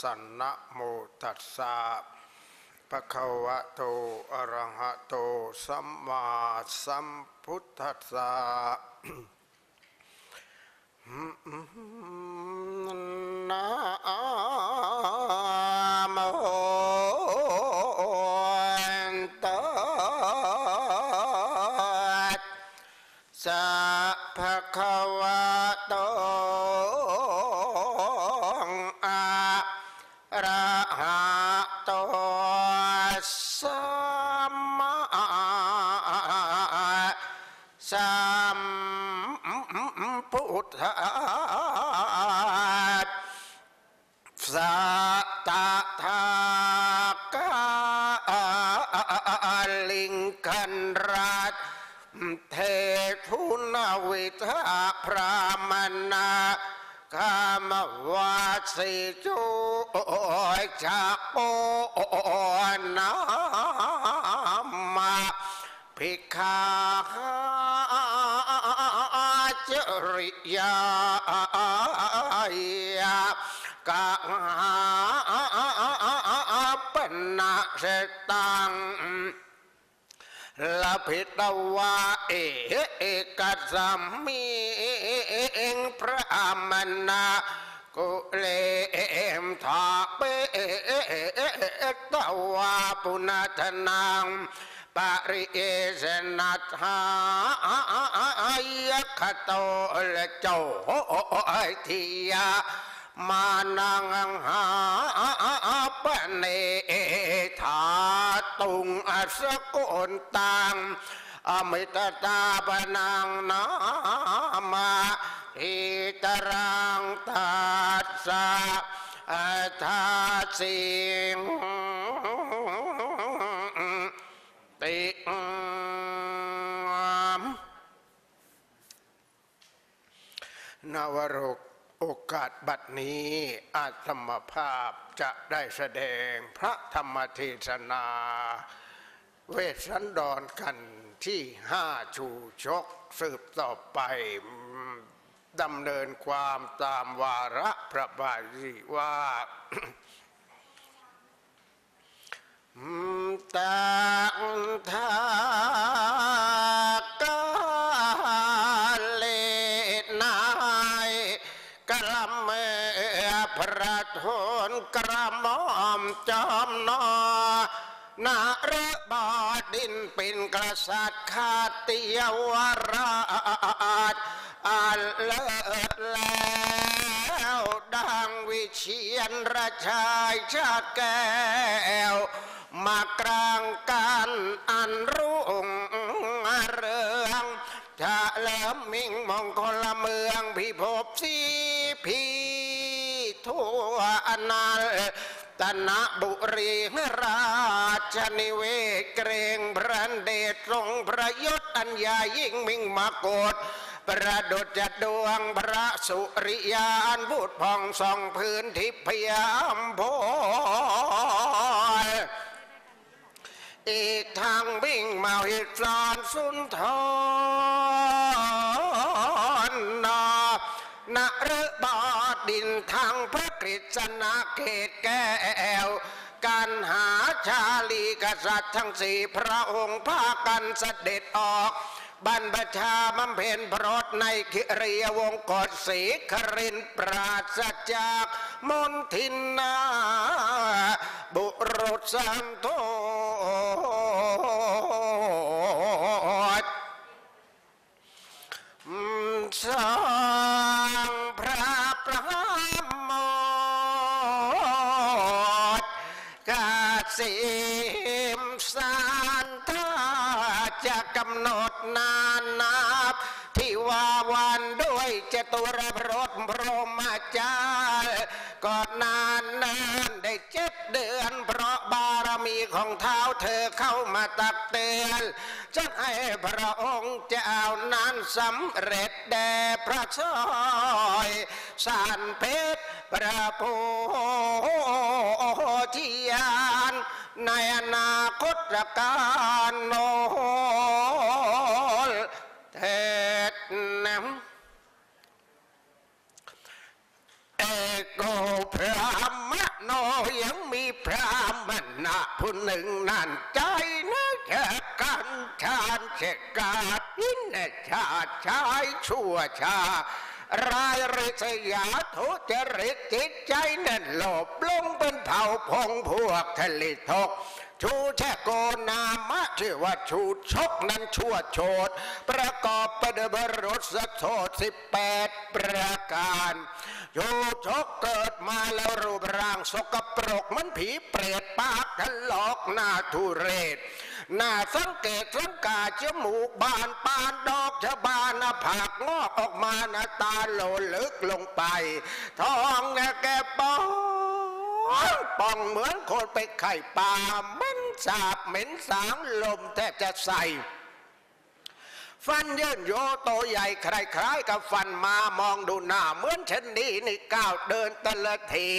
สสะนะโมตัสสะภะคะวะโตอะระหะโตสัมมาสัมพุทธัสสะนะโมตัสสัพพะคะว สะตะทากาลิงกันรัตเททุนวิทาพรามนาคามวาสิจุจักโอนามาภิกขาจริยา กะปนะเสตังลพิตวาเอเอกสัมมีเองพระมนากุเลมทาเปตวาปุณธนังปริเอสนัทหายคโตละโจทิยา มานังหาปเนธาตุงอสกุลตังอมิตตาปนังนามาอิตรังตัสสะอัฏฐาสิงติมนวโรก โอกาสบัดนี้อาตมภาพจะได้แสดงพระธรรมเทศนา เวสสันดรกันที่ห้าชูชกสืบต่อไปดำเนินความตามวาระพระบาลีว่าตัง จอมนอนาเรบาดินเป็นกษัตริย์ขาติยวราชอันเลิศแล้วดังวิเชียนราชายชาติแก้ว มากลางกันอันรุ่งเรืองจะเลิมมิ่งมองคนละเมืองพิภพสีพีทั่วอนาลตนะบุรีราชนิเวศเกรงพระเดชทรงพระยศอัญญายิ่งมิ่งมากดประดุจจะดวงพระสุริยานบุตรพองส่องพื้นทิพยามโพอีกทางวิ่งมาหิตรอนสุนทรนาณร กฤษณาเขตแก้วการหาชาลีกษัตริย์ทั้งสี่พระองค์พากันเสด็จออก บรรพชาบำเพ็ญพรตในคิรียวงกฎศรีครินทร์ปราศจากมนทินนา บุรุษสันโทษสร้า ประโมทกาสิมสานถ้าจะกำหนดนานนา ตักเตือนจะให้พระองค์เจ้านั้นสำเร็จแด่พระชอยสารเพชรพระโพธิญาณในอนาคตการโนเถิดนำเอโกพระมโนยังมีพระมนะ ผู้หนึ่งนั่นใจนะแจกันชาญเชกาอินชาชายชั่วชารายริษยาทุจริตจิตใจนั่นหลบลงเป็นเผ่าพงพวกทะเลทก ชูแช่โกนามะชื่อว่าชูชกนั้นชั่วโชดประกอบประดบรสโทษสิบแปดประการชูชกเกิดมาแล้วรูปร่างสกปรกเหมันผีเปรตปากทะลอกหน้าทุเรศหน้าสังเกตสังกาจมูกบานปานดอกชะบานหน้าผากงอกออกมาหน้าตาโหลลึกลงไปท้องเนี่ยแกปอง ป่องเหมือนคนไปไข่ปลาเหม็นสาบเหม็นสางลมแทบจะใส่ ฟันเยินโยโตใหญ่คล้ายๆกับฟันมามองดูหน้าเหมือนชนนี้นี่ก้าวเดินแตละที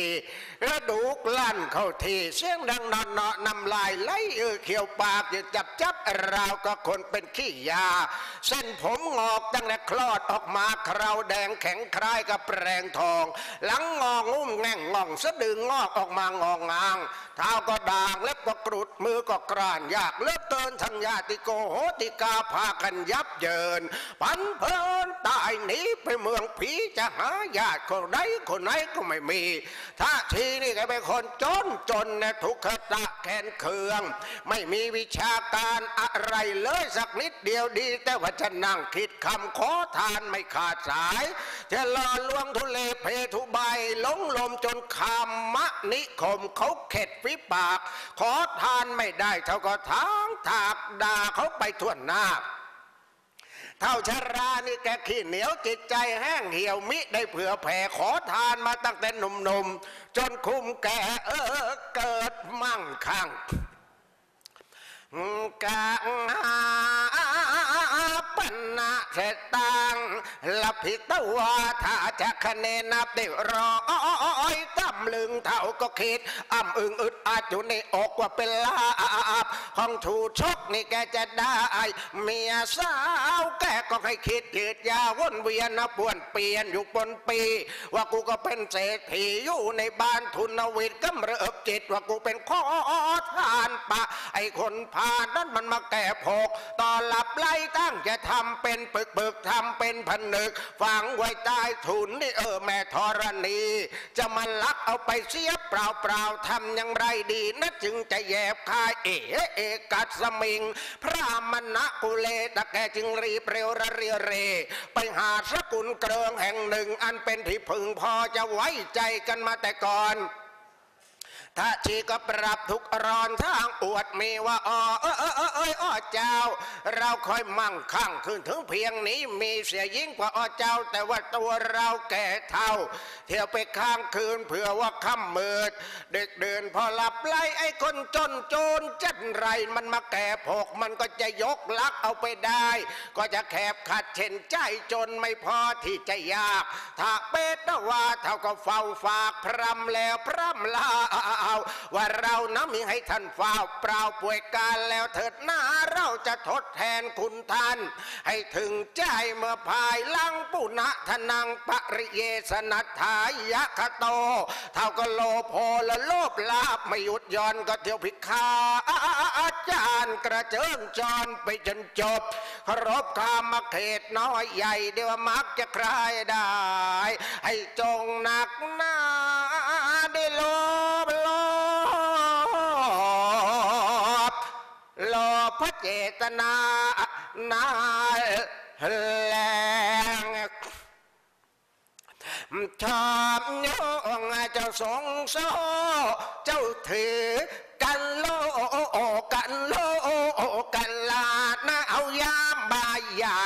กระดูกลั่นเข้าทีเสียงดังนอนเนาะนำลายไหลเออเขียวปากจะจับจับราวก็คนเป็นขี้ยา เส้นผมงอกตั้งแต่คลอดออกมาคราวแดงแข็งคล้ายกับแปรงทอง หลังงองุ้มแง่งงองสะดึงงอกออกมางองงางเท้าก็ด่างเล็บก็กรุดมือก็กรานยากเลือเกินทั้งญาติโกโหติกาพากันยับเยินปันเพลินตายหนีไปเมืองผีจะหาญาติคนใดคนไหนก็ไม่มี ถ้าทีนี่แกเป็นคนจนจนนะทุกขตะแขนเคือง ไม่มีวิชาการอะไรเลยสักนิดเดียวดี แต่ว่าจะนั่งคิดคำขอทานไม่ขาดสาย จะล่อลวงทุเลเพทุใบหลงลมจนคำมะนิคมเขาเข็ดวิปาก ขอทานไม่ได้เท่าก็ทางถากด่าเขาไปทั่วหน้า เท่าชรานี่แกขี้เหนียวจิตใจแห้งเหี่ยวมิได้เผื่อแผ่ขอทานมาตั้งแต่หนุ่มๆจนคุ้มแกเออเกิดมั่งคั่ง กังหาปันนาเสตังลับผิดตัวถ้าจะคะแนนนับได้ร้อยตำลึงเท่าก็คิดอ้ำอึงอึดอัดอยู่ในอกว่าเป็นลาบของถูชกนี่แกจะได้ เมียสาวแกก็ให้คิดยืดยาววนเวียนนะป่วนเปลี่ยนอยู่บนปี ว่ากูก็เป็นเศรษฐีอยู่ในบ้านทุนวิทย์กำเริบจิตว่ากูเป็นข้อทานปะไอคนพาลนั้นมันมาแก่พกตอนหลับไล่ตั้งจะทำเป็นปึกปึกทำเป็นผนึก ฝังไว้ใต้ถุนนี่เออแม่ธรณี จะมาลักเอาไปเสียเปล่าเปล่าๆทำอย่างไรดีนะจึงจะแยบคายเอเอกัสมิง พระมณะกุเลตะแกจึงรีบเร็วระเรียเร ไปหาสกุลเกริงแห่งหนึ่งอันเป็นที่พึงพอจะไว้ใจกันมาแต่ก่อน ถ้าชีก็ปรับทุกรอนทางอวดมีว่าอ๋อเออเออเออเอยอ้อเจ้า เราค่อยมั่งคั่งขึ้นถึงเพียงนี้มีเสียยิ่งกว่าอ้อเจ้า แต่ว่าตัวเราแก่เท่า เที่ยวไปข้างคืนเผื่อว่าค่ำมืดเด็กเดินพอหลับไล่ไอ้คนจนโจรจันไรมันมาแก่พกมันก็จะยกลักเอาไปได้ ก็จะแคบขัดเช่นใจจนไม่พอที่จะยาก ถ้าเป็ดว่าเท่าก็เฝ้าฝากพรำแล้วพรำลาว่าเรานะมีให้ท่านเฝ้าเปล่าป่วยการแล้วเถิดหน้าเราจะทดแทนคุณท่าน ให้ถึงใจเมื่อภายลังปุณะทนังปริเยสนัทธายะคโต เท่าก็โลโพและโลภลาบไม่หยุดย่อนก็เที่ยวพิฆาอาจารย์กระเจิงจรไปจนจบครพกามเขตน้อยใหญ่เดี๋ยวมักจะคลายได้ ให้จงหนักหน้าได้โลภโล พระเจตนานาแรงชอบยองเจ้าสงโซเจ้าถือกันโลกันโลกันลาหน้เอายามบายใหญ่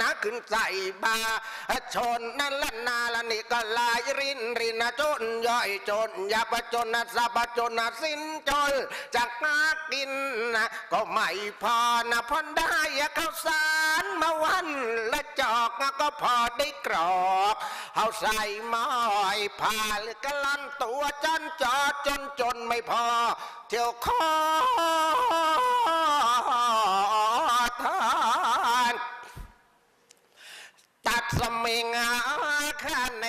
นะขึ้นใส่บา ชนนั่นละนาละนี่ก็ลายรินรินจนย่อยจนยาปจนนะสับจนนะสิ้นจนจากนากินนะก็ไม่พอนะพอได้ข้าวสารมาวันละจอกนะก็พอได้กรอกเอาใส่หม้อยผ่าหรือกลันตัวจนจอดจนจนไม่พอเที่ยวคอทาน ตัด สมิงาคาเน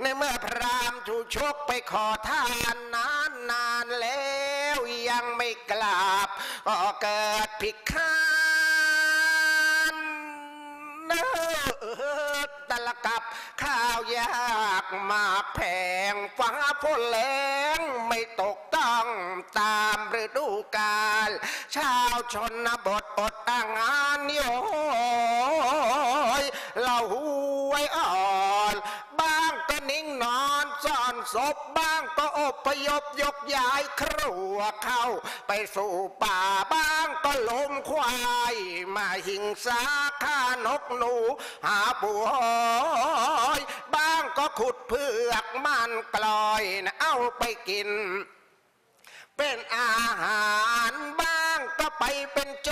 ในเมื่อพรามชูชกไปขอทานนานนานแล้วยังไม่กลับก็เกิดพิกานเออตะละกับข้าวยากมาแพงฟ้าฝนแรงไม่ตกต้องตามฤดูกาลชาวชนบทอดอาหารโย เราหวยอ่อนบ้างก็นิ่งนอนซ่อนศพบ้างก็อบพยพยกย้ายครัวเข้า ไปสู่ป่าบ้างก็ล้มควายมาหิงสาฆ่านกหนู หาปูหอยบ้างก็ขุดเพือกมันกลอยนะเอาไปกิน เป็นอาหารบ้างก็ไปเป็นโจ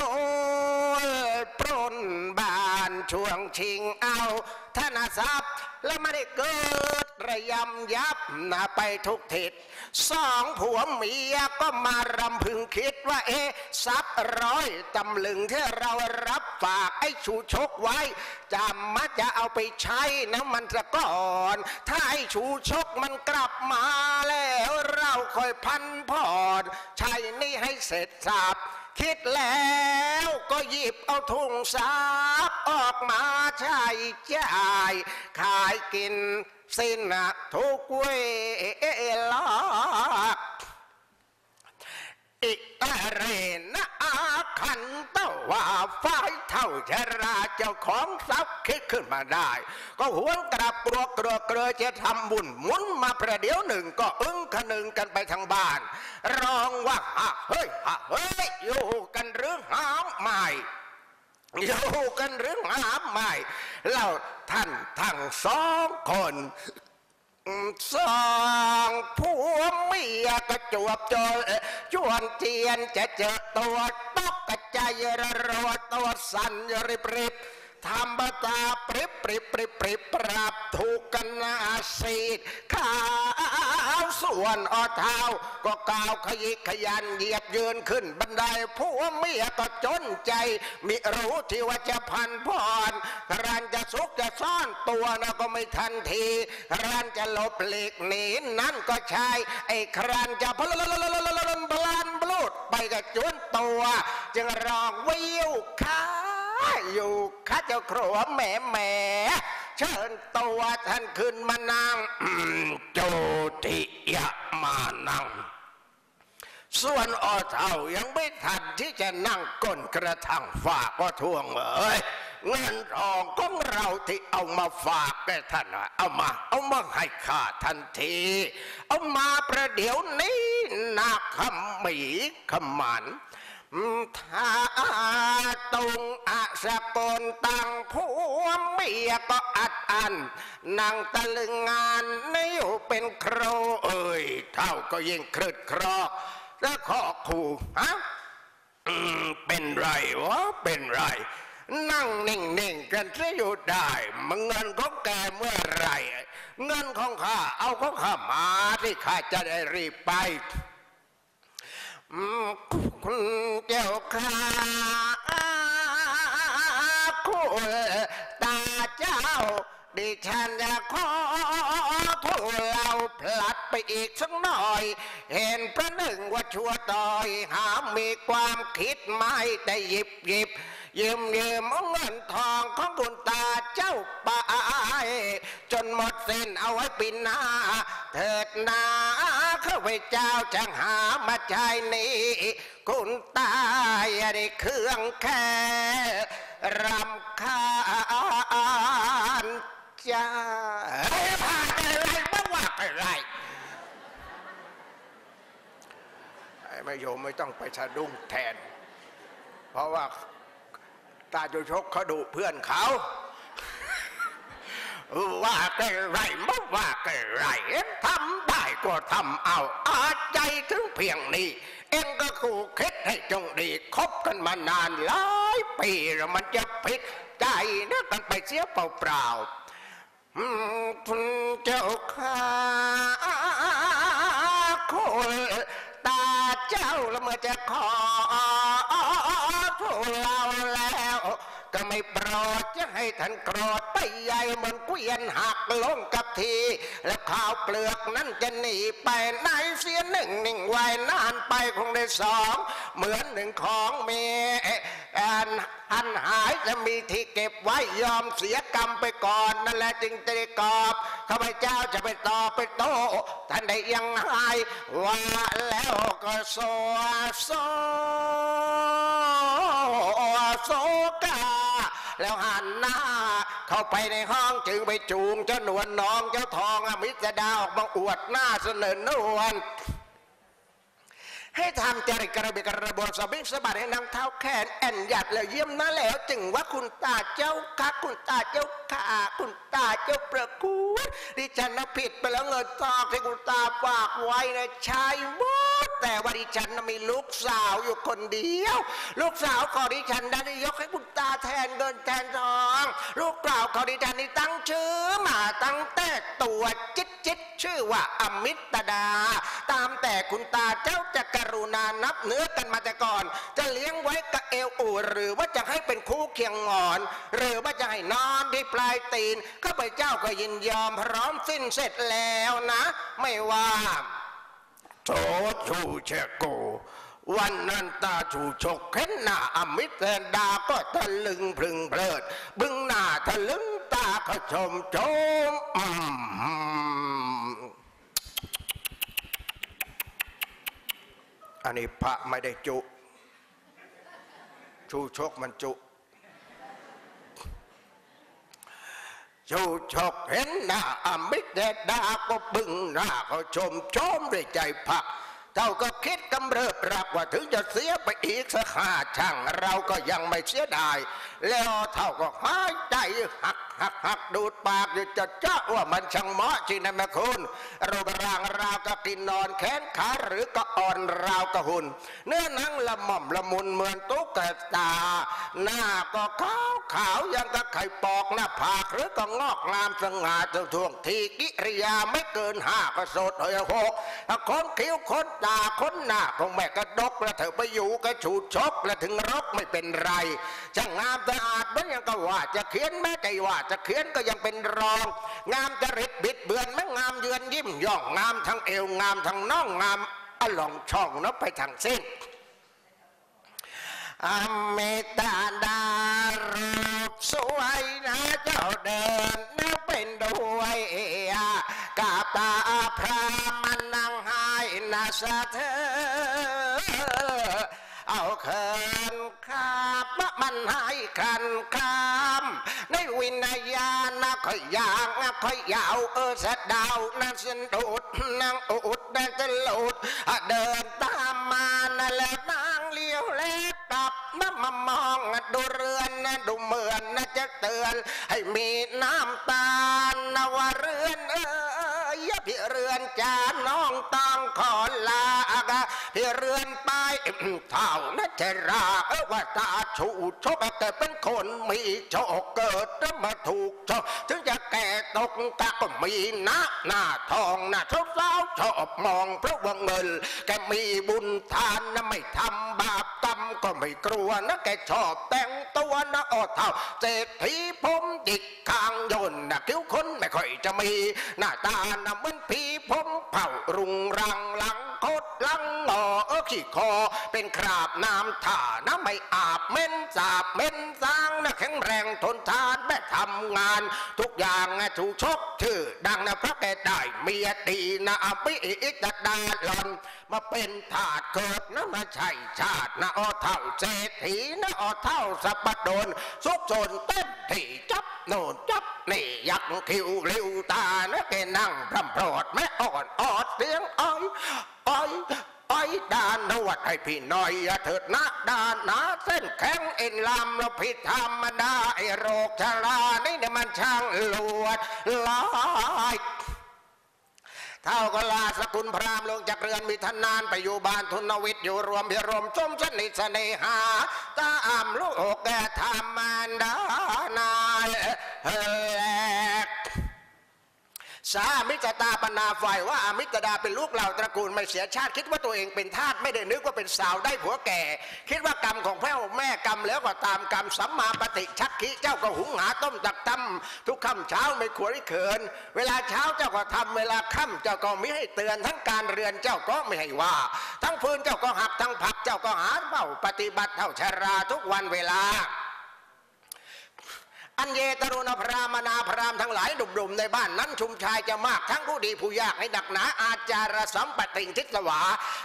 รปล้นบ้า ช่วงชิงเอาธนทรัพย์ แล้วไม่ได้เกิดระยำยับนะไปทุกทิศสองผัวเมียก็มารำพึงคิดว่าเอ๊ทรัพย์ร้อยตำลึงที่เรารับฝากไอ้ชูชกไว้จำมาจะเอาไปใช้นะมันจะก่อน ถ้าไอ้ชูชกมันกลับมาแล้วเราค่อยพันผ่อนใช้นี่ให้เสร็จสับคิดแล้วก็หยิบเอาถุงซับ ออกมาใช้จ่ายขายกินสิ้นทุกเวลาอิเรนะอาคันต้าว่าฝ่ายเท่าชราเจ้าของทรัพย์คิดขึ้นมาได้ ก็หวนกลับกลัวเกลือเกลือจะทำบุญหมุนมาประเดี๋ยวหนึ่งก็อึ้งขนึงกันไปทางบ้าน ร้องว่าฮะเฮ้ยฮะเฮ้ยอยู่กันหรือหามไม่ อยู่กันหรือหามไม่เราท่านทั้งสองคนสองผัวเมียก็จวบจนจวนเทียนจะเจอตัวตกกระจายระรวตัวสั่นริบริบทำบตาปริบปริบปริบปริบปรับถูกกันนาสีดขา วส่วนอเท้า ก็ก้าวขยิกขยันเหยียบยืนขึ้นบันไดผัวเมียก็จนใจ มิรู้ที่ว่าจะพันพรรันจะซุกจะซ่อนตัวนะก็ไม่ทันทีรันจะหลบหลีกหนีนั่นก็ใช่ไอ้ครันจะพลลลลลลลพลันบลูดไปกับจวนตัว จึงร้องวิวข้าอยู่ข้าเจ้าครัวแหม่แหม่ เชิญตัวท่านขึ้นมานั่งโจติยะมานั่งส่วนอเท่ายังไม่ทันที่จะนั่งก้นกระทังฝากก็ทวงเอ้ยเงินทองของเราที่เอามาฝากแกท่านเอามา เอามาให้ข้าทันที เอามาประเดี๋ยวนี้นาคำหมีขมัน ถ้าตรงอาสกลตังผัวเมียก็อัดอันนางตะลึงงานนี่อยู่เป็นโครเอ้ยเท่าก็ยิ่งครึดครอแล้วขอขู่ฮะเป็นไรวะเป็นไร นั่งนิ่งๆกันซะอยู่ได้มันเงินของแกเมื่อไรเงินของข้าเอาของข้ามาที่ข้าจะได้รีบไป คุณเจ้าข้าคุณตาเจ้า ดิฉันจะขอทูลเราพลัดไปอีกสักหน่อย เห็นประหนึ่งว่าชั่วต่อย หามีความคิดไม่ได้หยิบหยิบยืมยืมเอาเงินทองของคุณตาเจ้าไปจนหมดสิ้นเอาไว้ปีหน้า เถิดนา ข้าพเจ้าจะหามาใช้นี้คุณตาย่าได้เครื่องแค่รำคาญจ้าเฮ้ผ่านอะไรบ้างว่าอะไรไอ้ม่โยมไม่ต้องไปสะดุ้งแทน เพราะว่าตาจุชกเขาดุเพื่อนเขา ว่าแกไรไม่ว่าแกไรเอ็งทำได้ก็ทำเอา อาใจถึงเพียงนี้ เอ็งก็ขู่คิดให้จงดีคบกันมานานหลายปีแล้วมันจะผิดใจนะกันไปเสียเปล่าๆอืมคุณเจ้าข้าคนตาเจ้าละเมื่อจะขอพวกเราแล้ว ก็ไม่โปรดจะให้ท่านโกรธไปใหญ่เหมือนเกวียนหักลงกับที และข้าวเปลือกนั้นจะหนีไปไหนเสียหนึ่งหนึ่งไว้นานไปคงได้สองเหมือนหนึ่งของเมีอันอันหายจะมีที่เก็บไว้ยอมเสียกรรมไปก่อนนั่นแหละจึงจะได้กอบข้าพเจ้าจะไปต่อไปโตท่านได้ยังไงว่าแล้วก็โซโซ โซกาแล้วหันหน้า เข้าไปในห้องจึงไปจูงเจ้าหนวลน้องเจ้าทองอมิตรดาออกมาอวดหน้าเสนอนวล ให้ทำจริตกระเบียกระบวนสบิงสะบัดให้นางเท้าแขนแอนหยัดแล้วเยี่ยมนะแล้วจึงว่าคุณตาเจ้าค่ะคุณตาเจ้าค่ะคุณตาเจ้าประคุณดิฉันน่ะผิดไปแล้วเงินทองที่คุณตาฝากไว้นะชายหมดแต่ว่าดิฉันน่ะมีลูกสาวอยู่คนเดียว ลูกสาวของดิฉันได้ยกให้คุณตาแทนเงินแทนทอง ลูกสาวของดิฉันนี่ตั้งชื่อมาตั้งแต่ตัวจิตจิตชื่อว่าอมิตดา ตามแต่คุณตาเจ้าจะกรุณานับเนื้อกันมาแต่ก่อน จะเลี้ยงไว้กับเอวอูหรือว่าจะให้เป็นคู่เคียงงอน หรือว่าจะให้นอนที่ปลายตีนข้าพเจ้าก็ยินยอมพร้อมสิ้นเสร็จแล้วนะ ไม่ว่าโถชูเชโกวันนั้นตาชูชกเห็นหน้าอมิตรดาก็ตะลึงพึงเพลิด บึงหน้าทะลึงตาก็ชมชม อันนี้พระไม่ได้จุ ชูชกมันจุ ชูชกเห็นหน้าอมิตรดาก็บึงหน้าเขาชมชมด้วยใจพัก เจ้าก็คิดกำเริบรักว่าถึงจะเสียไปอีกสักห้าช่างเราก็ยังไม่เสียดาย แล้วเท่าก็หายใจหักหักหักดูดปากอยู่จะเจ้าว่ามันช่างเหมาะจริงนะแม่คุณรูปร่างราวก็กินนอนแขนขาหรือก็อ่อนราวก็หุ่นเนื้อหนังละม่อมละมุนเหมือนตุ๊กตา หน้าก็ขาวขาวยังกับไข่ปอกหน้าผากหรือก็งอกงามสง่าเจ้าท่วงทีกิริยาไม่เกินห้าก็สดเฮยหก คนคิ้วคนตาคนหน้าของแม่กระดกแล้วเธอไปอยู่ก็ฉูดชกและถึงรกไม่เป็นไรจะงามสะอาดมันยังก็ว่าจะเขียนแม้ใจว่าจะเขียนก็ยังเป็นรอง งามจริตบิดเบือนไม่งามเยือนยิ้มย่องงามทั้งเอวงามทั้งน่องงามอล่องช่องนับไปทั้งสิ้นอเมตาดารูปสวยนะเจ้าเดินนะเป็นด้วยกาตาพระม นาสะเธอ เอาเขินขาบมันให้คันคามในวินญาณนะค่อยยางนะค่อยยาวเออสะดาวนะสันดูดนางอุดนั่นจะหลุดเดินตามมานะแล้วนางเลี้ยวแลกลับนะมามองอะดูเรือนนะดูเหมือนนะจะเตือน ให้มีน้ำตาลนะว่าเรือนเอ้ยอย่าพี่เรือนจาน้องต้อง ขอลากะพี่เรือนไปเท่านะจราเออว่าตาชูชกแต่เป็นคนมีโชคเกิดมาถูกโชคถึงจะแก่ตกตาก็มีหน้าหน้าทองหน้าสาวชอบมองเพราะว่าเงินแกมีบุญทานนะไม่ทำบาปกรรมก็ไม่กลัวนะแกชอบแต่งตัวนะอดเท่าเศรษฐีผมดิกคางยนต์นะคิ้วคนไม่ค่อยจะมี หน้าตานะเหมือนผีผมเผารุงรังหลังโคตรลังหล่อเออขี้คอเป็นคราบน้ำท่านะไม่อาบเม้นสาบเม้นสางนะแข็งแรงทนทานแม่ทำงาน ทุกอย่างนะถูกชกชื่อดังนะพระแกได้เมียดีนะอภิอิตดาหลอนมาเป็นถาดเกิดนะมาใช่ชาตินะออเท่าเศรษฐีนะออเท่าสัปะโดนสุกโจนเต็มที่จับโน่นจับนี่ยักคิ้วริ้วตานะแกนั่งพรำพรอดแม่อ่อนออดเสียงอ้อยอ้อย ดานววัดให้พี่น้อยอย่าเถิดนักดานหนาเส้นแข็งเอ็นลำเราผิดธรรมดาไอโรคชรานี่เนี่ยมันช่างลวดลายเท่าก็ลาสกุลพรามลงจากเรือนมีทนานไปอยู่บ้านทุนวิทย์อยู่รวมพิรมจมสนิทเสน่หาตามลูกแกธรรมันดานายเฮก สามิตรตาปนาฝ่ายว่าอามิตรดาเป็นลูกเหล่าตระกูลไม่เสียชาติ คิดว่าตัวเองเป็นทาสไม่ได้นึกว่าเป็นสาวได้ผัวแก่ คิดว่ากรรมของพ่อแม่กรรมแล้วก็ตามกรรมสัมมาปฏิชักขิเจ้าก็หุงหาต้มตักตำทุกค่ำเช้าไม่ควรให้เขิน เวลาเช้าเจ้าก็ทำเวลาค่ำเจ้าก็ไม่ให้เตือนทั้งการเรือนเจ้าก็ไม่ให้ว่า ทั้งพื้นเจ้าก็หักทั้งผักเจ้าก็หาเป้าปฏิบัติเท่าชราทุกวันเวลา อันเยตรุณพรามนาพรามทั้งหลายดุมๆในบ้านนั้นชุมชายจะมากทั้งผู้ดีผู้ยากให้ดักหนาอาจารสัมปติงทิศวา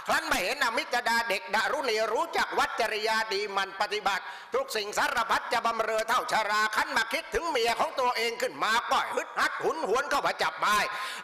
ครั้นไม่เห็นอมิตรดาเด็กดารุณีรู้จักวัจริยาดีมันปฏิบัติ ทุกสิ่งสารพัดจะบำเรอเท่าชาราคันมาคิดถึงเมียของตัวเองขึ้นมาก็ฮึดฮัดหุนหวนเข้ามาจับไม้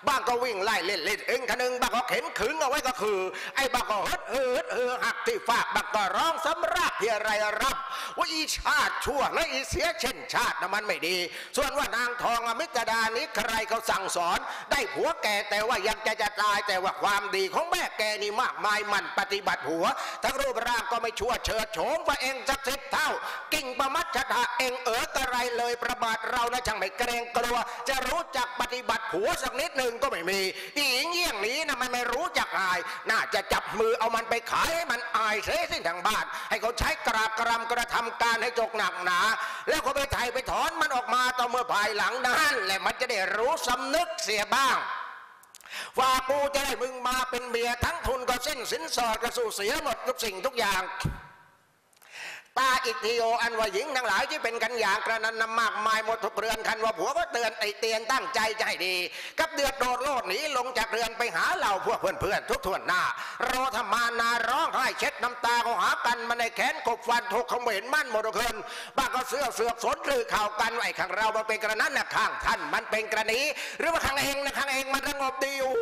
บ้างก็วิ่งไล่เล่นเล่นเองคนึงบ้างก็เข็นขึงเอาไว้ก็คือ ไอ้บ้างก็ฮึดฮึดเออหักที่ฝากบ้างก็ร้องสำราบเพียไรรับว่าอีชาติชั่วและอีเสียเช่นชาตินะมันไม่ดี ส่วนว่านางทองอมิตรดานี้ใครเขาสั่งสอน ได้ผัวแก่แต่ว่ายังจะจะตายแต่ว่าความดีของแม่แกนี่มากมายมันปฏิบัติผัว ทั้งรูปร่างก็ไม่ชั่วเฉิดโฉมว่าเองสักสิบเท่า กิ่งประมัดชะทะเองเอ๋อกระไรเลยประบาทเรานะช่างไม่เกรงกลัว จะรู้จักปฏิบัติผัวสักนิดหนึ่งก็ไม่มีอีเงี้ยงนี้นะมันไม่รู้จักอาย น่าจะจับมือเอามันไปขายให้มันอายเสียสิ้นทางบ้าน ให้เขาใช้กราบกรำกระทำการให้จกหนักหนา แล้วก็ไปไถ่ไปถอนมันออกมาต่อเมื่อภายหลังนั้นแหละมันจะได้รู้สำนึกเสียบ้างว่ากูจะได้มึงมาเป็นเมียทั้งทุนก็สิ้นสินสอดกระสู่เสียหมดทุกสิ่งทุกอย่าง ตาอิทิโยอันว่าหญิงทั้งหลายที่เป็นกันอย่างกระนั้นนำมากมายหมดทุกเรือนคันว่าผัวก็เตือนไอเตียนตั้งใจให้ดี กับเดือดโดดโลดหนีลงจากเรือนไปหาเหล่าพวกเพื่อนเพื่อนทุกทวนหน้ารอธรรมานาร้องไห้เช็ดน้ำตาเขาหากันมาในแขนกบฟันถูกเขาเหม็นมั่นหมดทุกคนบ้าก็เสือเสือกสนรือข่าวกันไอ้ข้างเรามันเป็นกระนั้นนะข้างท่านมันเป็นกระนี้ หรือว่าข้างเองนะข้างเองมันสงบดีอยู่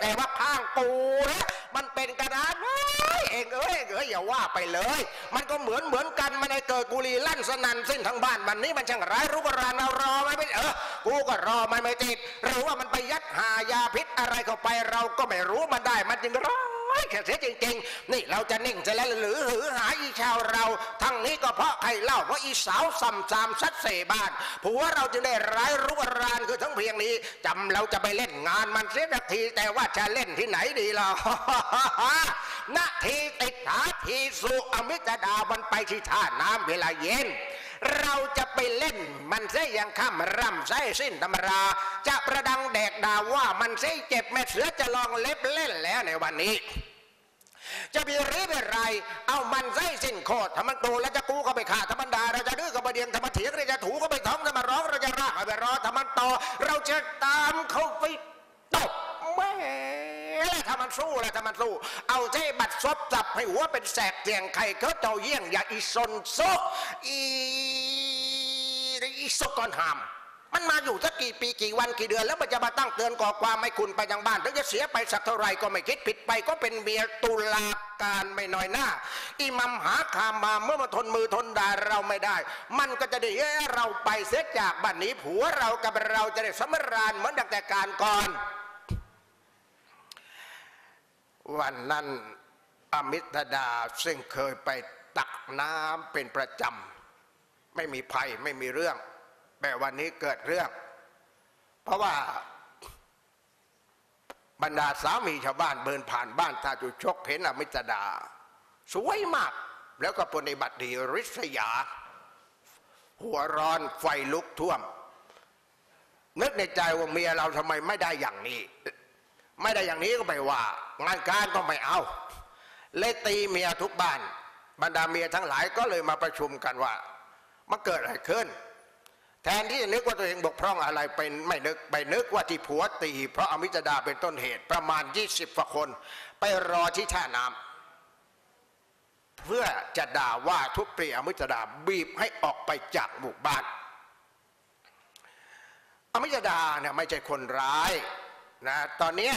แต่ว่าข้างกูนะมันเป็นกระดานเอ้ยเองเอ้ยเอ้ยอย่าว่าไปเลย มันก็เหมือนเหมือนกันมันไอเกิดกุลีลั่นสนันสิ้นทั้งบ้านมันนี้มันช่างร้ายรุกรานเรารอไหมไม่เออกูก็รอมันไม่ติดหรือว่ามันไปยัดหายาพิษอะไรเข้าไปเราก็ไม่รู้มันได้มันจึงร้าย แค่เสียจริงๆ นี่เราจะนิ่งจะแล้วหรือหือหาอีชาวเรา ทั้งนี้ก็เพราะใครเล่าเพราะอีสาวซ้ำซามซัดเสบ้านผัวเราจึงได้ร้ายรู้กรานคือทั้งเพียงนี้จำเราจะไปเล่นงานมันเสียสักที แต่ว่าจะเล่นที่ไหนดีล่ะนาทีติดหาทีสุอมิตดามันไปที่ท่าน้ำเวลาเย็นเราจะไปเล่นมันเสียยังข้ามร่ำไส้สิ้นตำรา จะประดังแดกดาว่ามันเสียเจ็บแม่เสือจะลองเล็บเล่นแล้วในวันนี้ จะมีรือเป็นไร เอามันไส้สิ้นโคตรถ้ามันโตแล้วจะกู้ก็ไปขาดธรรมดาเราจะดื้อก็ไปเดียงธรรมเถียงเราจะถูก็ไปท้องถ้ามาร้องเราจะรากเอาไปรอถ้ามันต่อ เราจะตามเขาไปตบแม่แล้วถ้ามันสู้แล้วถ้ามันสู้ เอาใจบัดซบจับให้หัวเป็นแสกเตียงไข่เขาเจ้าเยี่ยง อย่าอีสนโซอีอีสกอนหาม มันมาอยู่สักกี่ปีกี่วันกี่เดือน แล้วมันจะมาตั้งเตือนก่อความไม่คุณไปยังบ้านถึงจะเสียไปสักเท่าไหรก็ไม่คิดผิดไปก็เป็นเมียตุลาการไม่น้อยหน้า อิมัมหาคามมาเมื่อมาทนมือทนดาเราไม่ได้ มันก็จะได้เอ้ยเราไปเสียจากบ้านนี้ผัวเรากับเราจะได้สมราญเหมือนดังแต่การก่อน วันนั้นอมิตรดาซึ่งเคยไปตักน้ำเป็นประจำไม่มีภัยไม่มีเรื่อง แต่วันนี้เกิดเรื่อง เพราะว่า บรรดาสามีชาวบ้านเดินผ่านบ้านตาจุชกเห็นอมิตรดา สวยมาก แล้วก็ปฏิบัติดีริษยา หัวร้อนไฟลุกท่วม นึกในใจว่าเมียเราทำไมไม่ได้อย่างนี้ ไม่ได้อย่างนี้ก็ไม่ว่า งานการก็ไม่เอาเลยตีเมียทุกบ้าน บรรดาเมียทั้งหลายก็เลยมาประชุมกันว่ามันเกิดอะไรขึ้น แทนที่จะนึกว่าตัวเองบกพร่องอะไรเป็นไม่นึกไปนึกว่าที่ผัวตี เพราะอมิจดาเป็นต้นเหตุประมาณ 20กว่าคน ไปรอที่ท่าน้ำเพื่อจะด่าว่าทุบตีอมิจดาบีบให้ออกไปจากหมู่บ้าน อมิจดาเนี่ยไม่ใช่คนร้ายนะตอนเนี้ย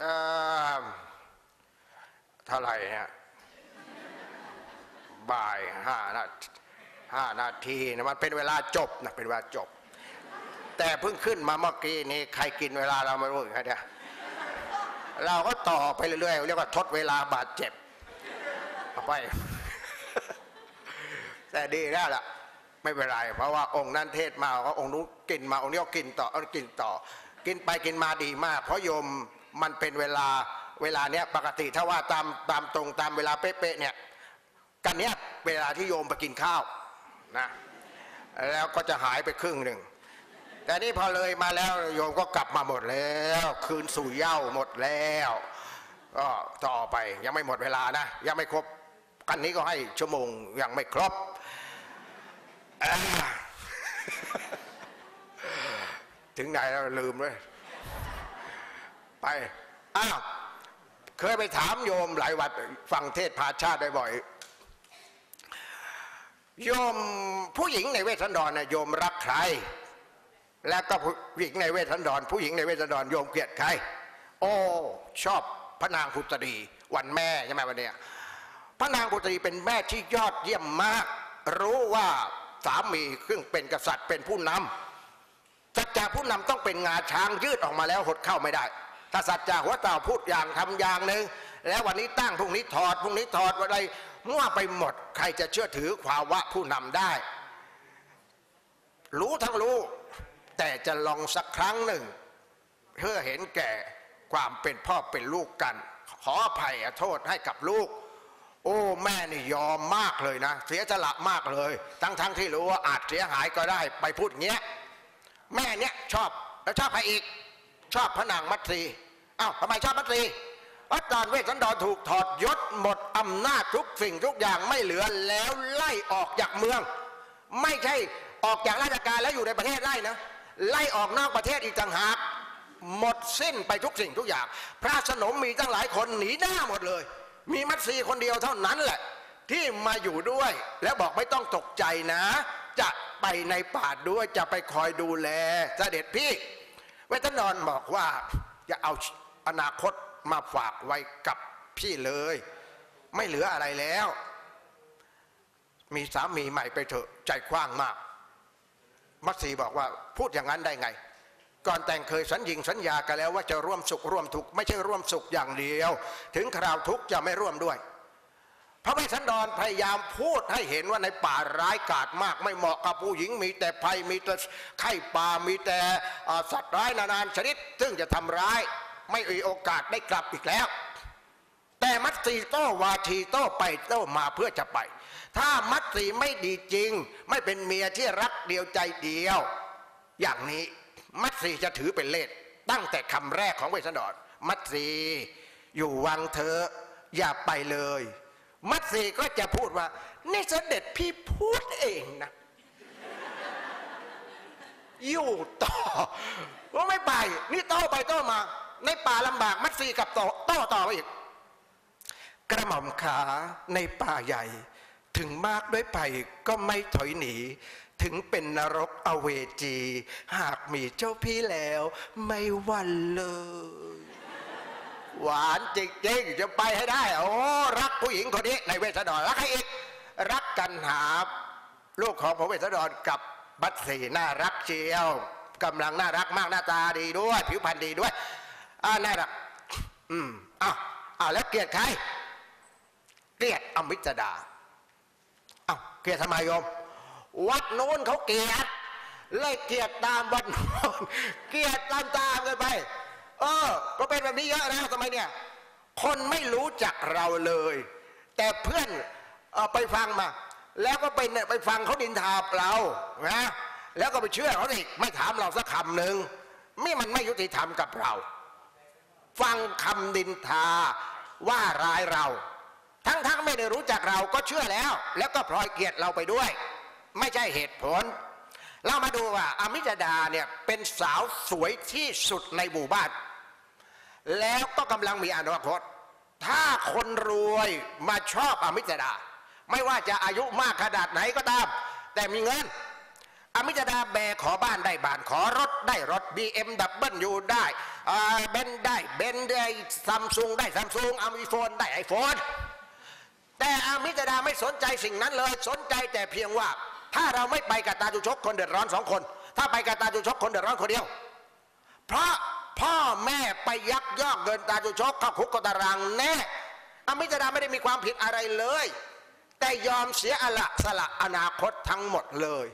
เอ่อท่าไหร่เนี่ยบ่ายห้านา ห้านาทีนะมันเป็นเวลาจบนะเป็นเวลาจบ แต่เพิ่งขึ้นมาเมื่อกี้นี้ใครกินเวลาเราไม่รู้ใครเนี่ยเราก็ต่อไปเรื่อยๆเรียกว่าทดเวลาบาดเจ็บเอาไป แต่ดีแล้วล่ะ ไม่เป็นไร เพราะว่าองค์นั้นเทศมาก็องค์นู้นกินมาองค์นี้ก็กินต่อกินต่อ กินไปกินมาดีมาก เพราะโยมมันเป็นเวลาเวลาเนี้ยปกติถ้าว่าตามตามตรงตามเวลาเป๊ะๆเนี่ยกันเนี้ยเวลาที่โยมไปกินข้าว นะแล้วก็จะหายไปครึ่งหนึ่ง แต่นี่พอเลยมาแล้วโยมก็กลับมาหมดแล้ว คืนสู่เย้าหมดแล้วก็ต่อไปยังไม่หมดเวลานะ ยังไม่ครบกันนี้ก็ให้ชั่วโมงยังไม่ครบถึงไหนแล้วลืมเลยไปอ้าวเคยไปถามโยมหลายวัดฟังเทศพาชาติบ่อย โยมผู้หญิงในเวทสันดรนะโยมรักใคร แล้วก็ผู้หญิงในเวทสันดร ผู้หญิงในเวทสันดรโยมเกลียดใคร โอ้ชอบพระนางพุตรีวันแม่ใช่ไหมวันเนี้ยพระนางพุตรีเป็นแม่ที่ยอดเยี่ยมมาก รู้ว่าสามีซึ่งเป็นกษัตริย์เป็นผู้นำสัจจะผู้นำต้องเป็นงาช้างยืดออกมาแล้วหดเข้าไม่ได้ ถ้าสัจจะหัวเต่าพูดอย่างทำอย่างหนึ่งแล้ววันนี้ตั้งพรุ่งนี้ถอดพรุ่งนี้ถอดอะไร มั่วไปหมด ใครจะเชื่อถือความว่าผู้นำได้ รู้ทั้งรู้ แต่จะลองสักครั้งหนึ่ง เพื่อเห็นแก่ความเป็นพ่อเป็นลูกกัน ขออภัยโทษให้กับลูก โอ้แม่นี่ยอมมากเลยนะ เสียสละมากเลย ทั้งๆทที่รู้ว่าอาจเสียหายก็ได้ไปพูดเงี้ย แม่เนี้ยชอบแล้วชอบใครอีก ชอบพระนางมัตรีอ้าวทำไมชอบมัตรี วัดดอนเวสสันดรถูกถอดยศหมดอำนาจทุกสิ่งทุกอย่างไม่เหลือแล้วไล่ออกจากเมือง ไม่ใช่ออกจากราชการแล้วอยู่ในประเทศไล่นะ ไล่ออกนอกประเทศอีกต่างหากหมดสิ้นไปทุกสิ่งทุกอย่าง พระสนมมีตั้งหลายคนหนีหน้าหมดเลย มีมัตสีคนเดียวเท่านั้นแหละ ที่มาอยู่ด้วย แล้วบอกไม่ต้องตกใจนะ จะไปในป่าด้วยจะไปคอยดูแลเสด็จพี่ เวทนอนบอกว่าอย่าเอาอนาคต มาฝากไว้กับพี่เลย ไม่เหลืออะไรแล้ว มีสามีใหม่ไปเถอะใจกว้างมาก มัตสีบอกว่าพูดอย่างนั้นได้ไง ก่อนแต่งเคยสัญญิงสัญญากันแล้วว่าจะร่วมสุขร่วมทุกข์ไม่ใช่ร่วมสุขอย่างเดียว ถึงคราวทุกข์จะไม่ร่วมด้วยพระเวสสันดรพยายามพูดให้เห็นว่าในป่าร้ายกาจมากไม่เหมาะกับผู้หญิงมีแต่ภัยมีแต่ไข้ป่ามีแต่สัตว์ร้ายนานาชนิด ซึ่งจะทำร้าย ไม่มีโอกาสได้กลับอีกแล้ว แต่มัตสีโตวาทีโตไปโตมาเพื่อจะไป ถ้ามัตสีไม่ดีจริง ไม่เป็นเมียที่รักเดียวใจเดียว อย่างนี้มัตสีจะถือเป็นเลสตั้งแต่คำแรกของเวสสันดรมัตสีอยู่วังเธออย่าไปเลย มัตสีก็จะพูดว่า นี่เสด็จพี่พูดเองนะอยู่ต่อว่าไม่ไป นี่โต้ไปโต้มา ในป่าลำบากมัดซีกับโต้โต้ต่อไปอีก กระหม่อมขาในป่าใหญ่ ถึงมากด้วยไปก็ไม่ถอยหนี ถึงเป็นนรกอเวจี หากมีเจ้าพี่แล้ว ไม่วันเลย หวานจริงๆจะไปให้ได้ โอ้รักผู้หญิงคนนี้ในเวสสันดรรักใครอีก รักกันหาลูกของพระเวสสันดรกับบัตสีน่ารักเชียวกำลังน่ารักมากหน้าตาดีด้วย ผิวพรรณดีด้วย อ่าน่ารักอืมอ้าวอ้าวแล้วเกลียดใคร เกลียดอมิจดาอ้าวเกลียดทำไมโยม วัดโน้นเขาเกลียดเลยเกลียดตามวัดโน้นเกลียดตามตามกันไป เออ ก็เป็นแบบนี้เยอะนะทำไมเนี่ย คนไม่รู้จักเราเลย แต่เพื่อนเออไปฟังมา แล้วก็ไปเนี่ยไปฟังเขาดินทาเรานะแล้วก็ไปเชื่อเขาอีกไม่ถามเราสักคำหนึ่งนี่มันไม่ยุติธรรมกับเรา ฟังคำดินทาว่าร้ายเรา ทั้งๆไม่ได้รู้จักเราก็เชื่อแล้ว แล้วก็พลอยเกลียดเราไปด้วย ไม่ใช่เหตุผล เรามาดูว่าอมิจดาเนี่ยเป็นสาวสวยที่สุดในหมู่บ้าน แล้วก็กำลังมีอนาคต ถ้าคนรวยมาชอบอมิจดา ไม่ว่าจะอายุมากขนาดไหนก็ตาม แต่มีเงิน อมิจดาแบกขอบ้านได้บ้านขอรถได้รถ BM ดับเบิลยูได้เบนได้เบนได้ซัมซุงได้ซัมซุงอาไอโฟนได้ไอโฟนแต่อามิตรดาไม่สนใจสิ่งนั้นเลยสนใจแต่เพียงว่า ถ้าเราไม่ไปกับตาจุชกคนเดือดร้อนสองคน ถ้าไปกับตาจุชกคนเดือดร้อนคนเดียว เพราะพ่อแม่ไปยักยอกเงินตาจุชกเข้าคุกกตารางแน่อามิตรดาไม่ได้มีความผิดอะไรเลย แต่ยอมเสียอละสละอนาคตทั้งหมดเลย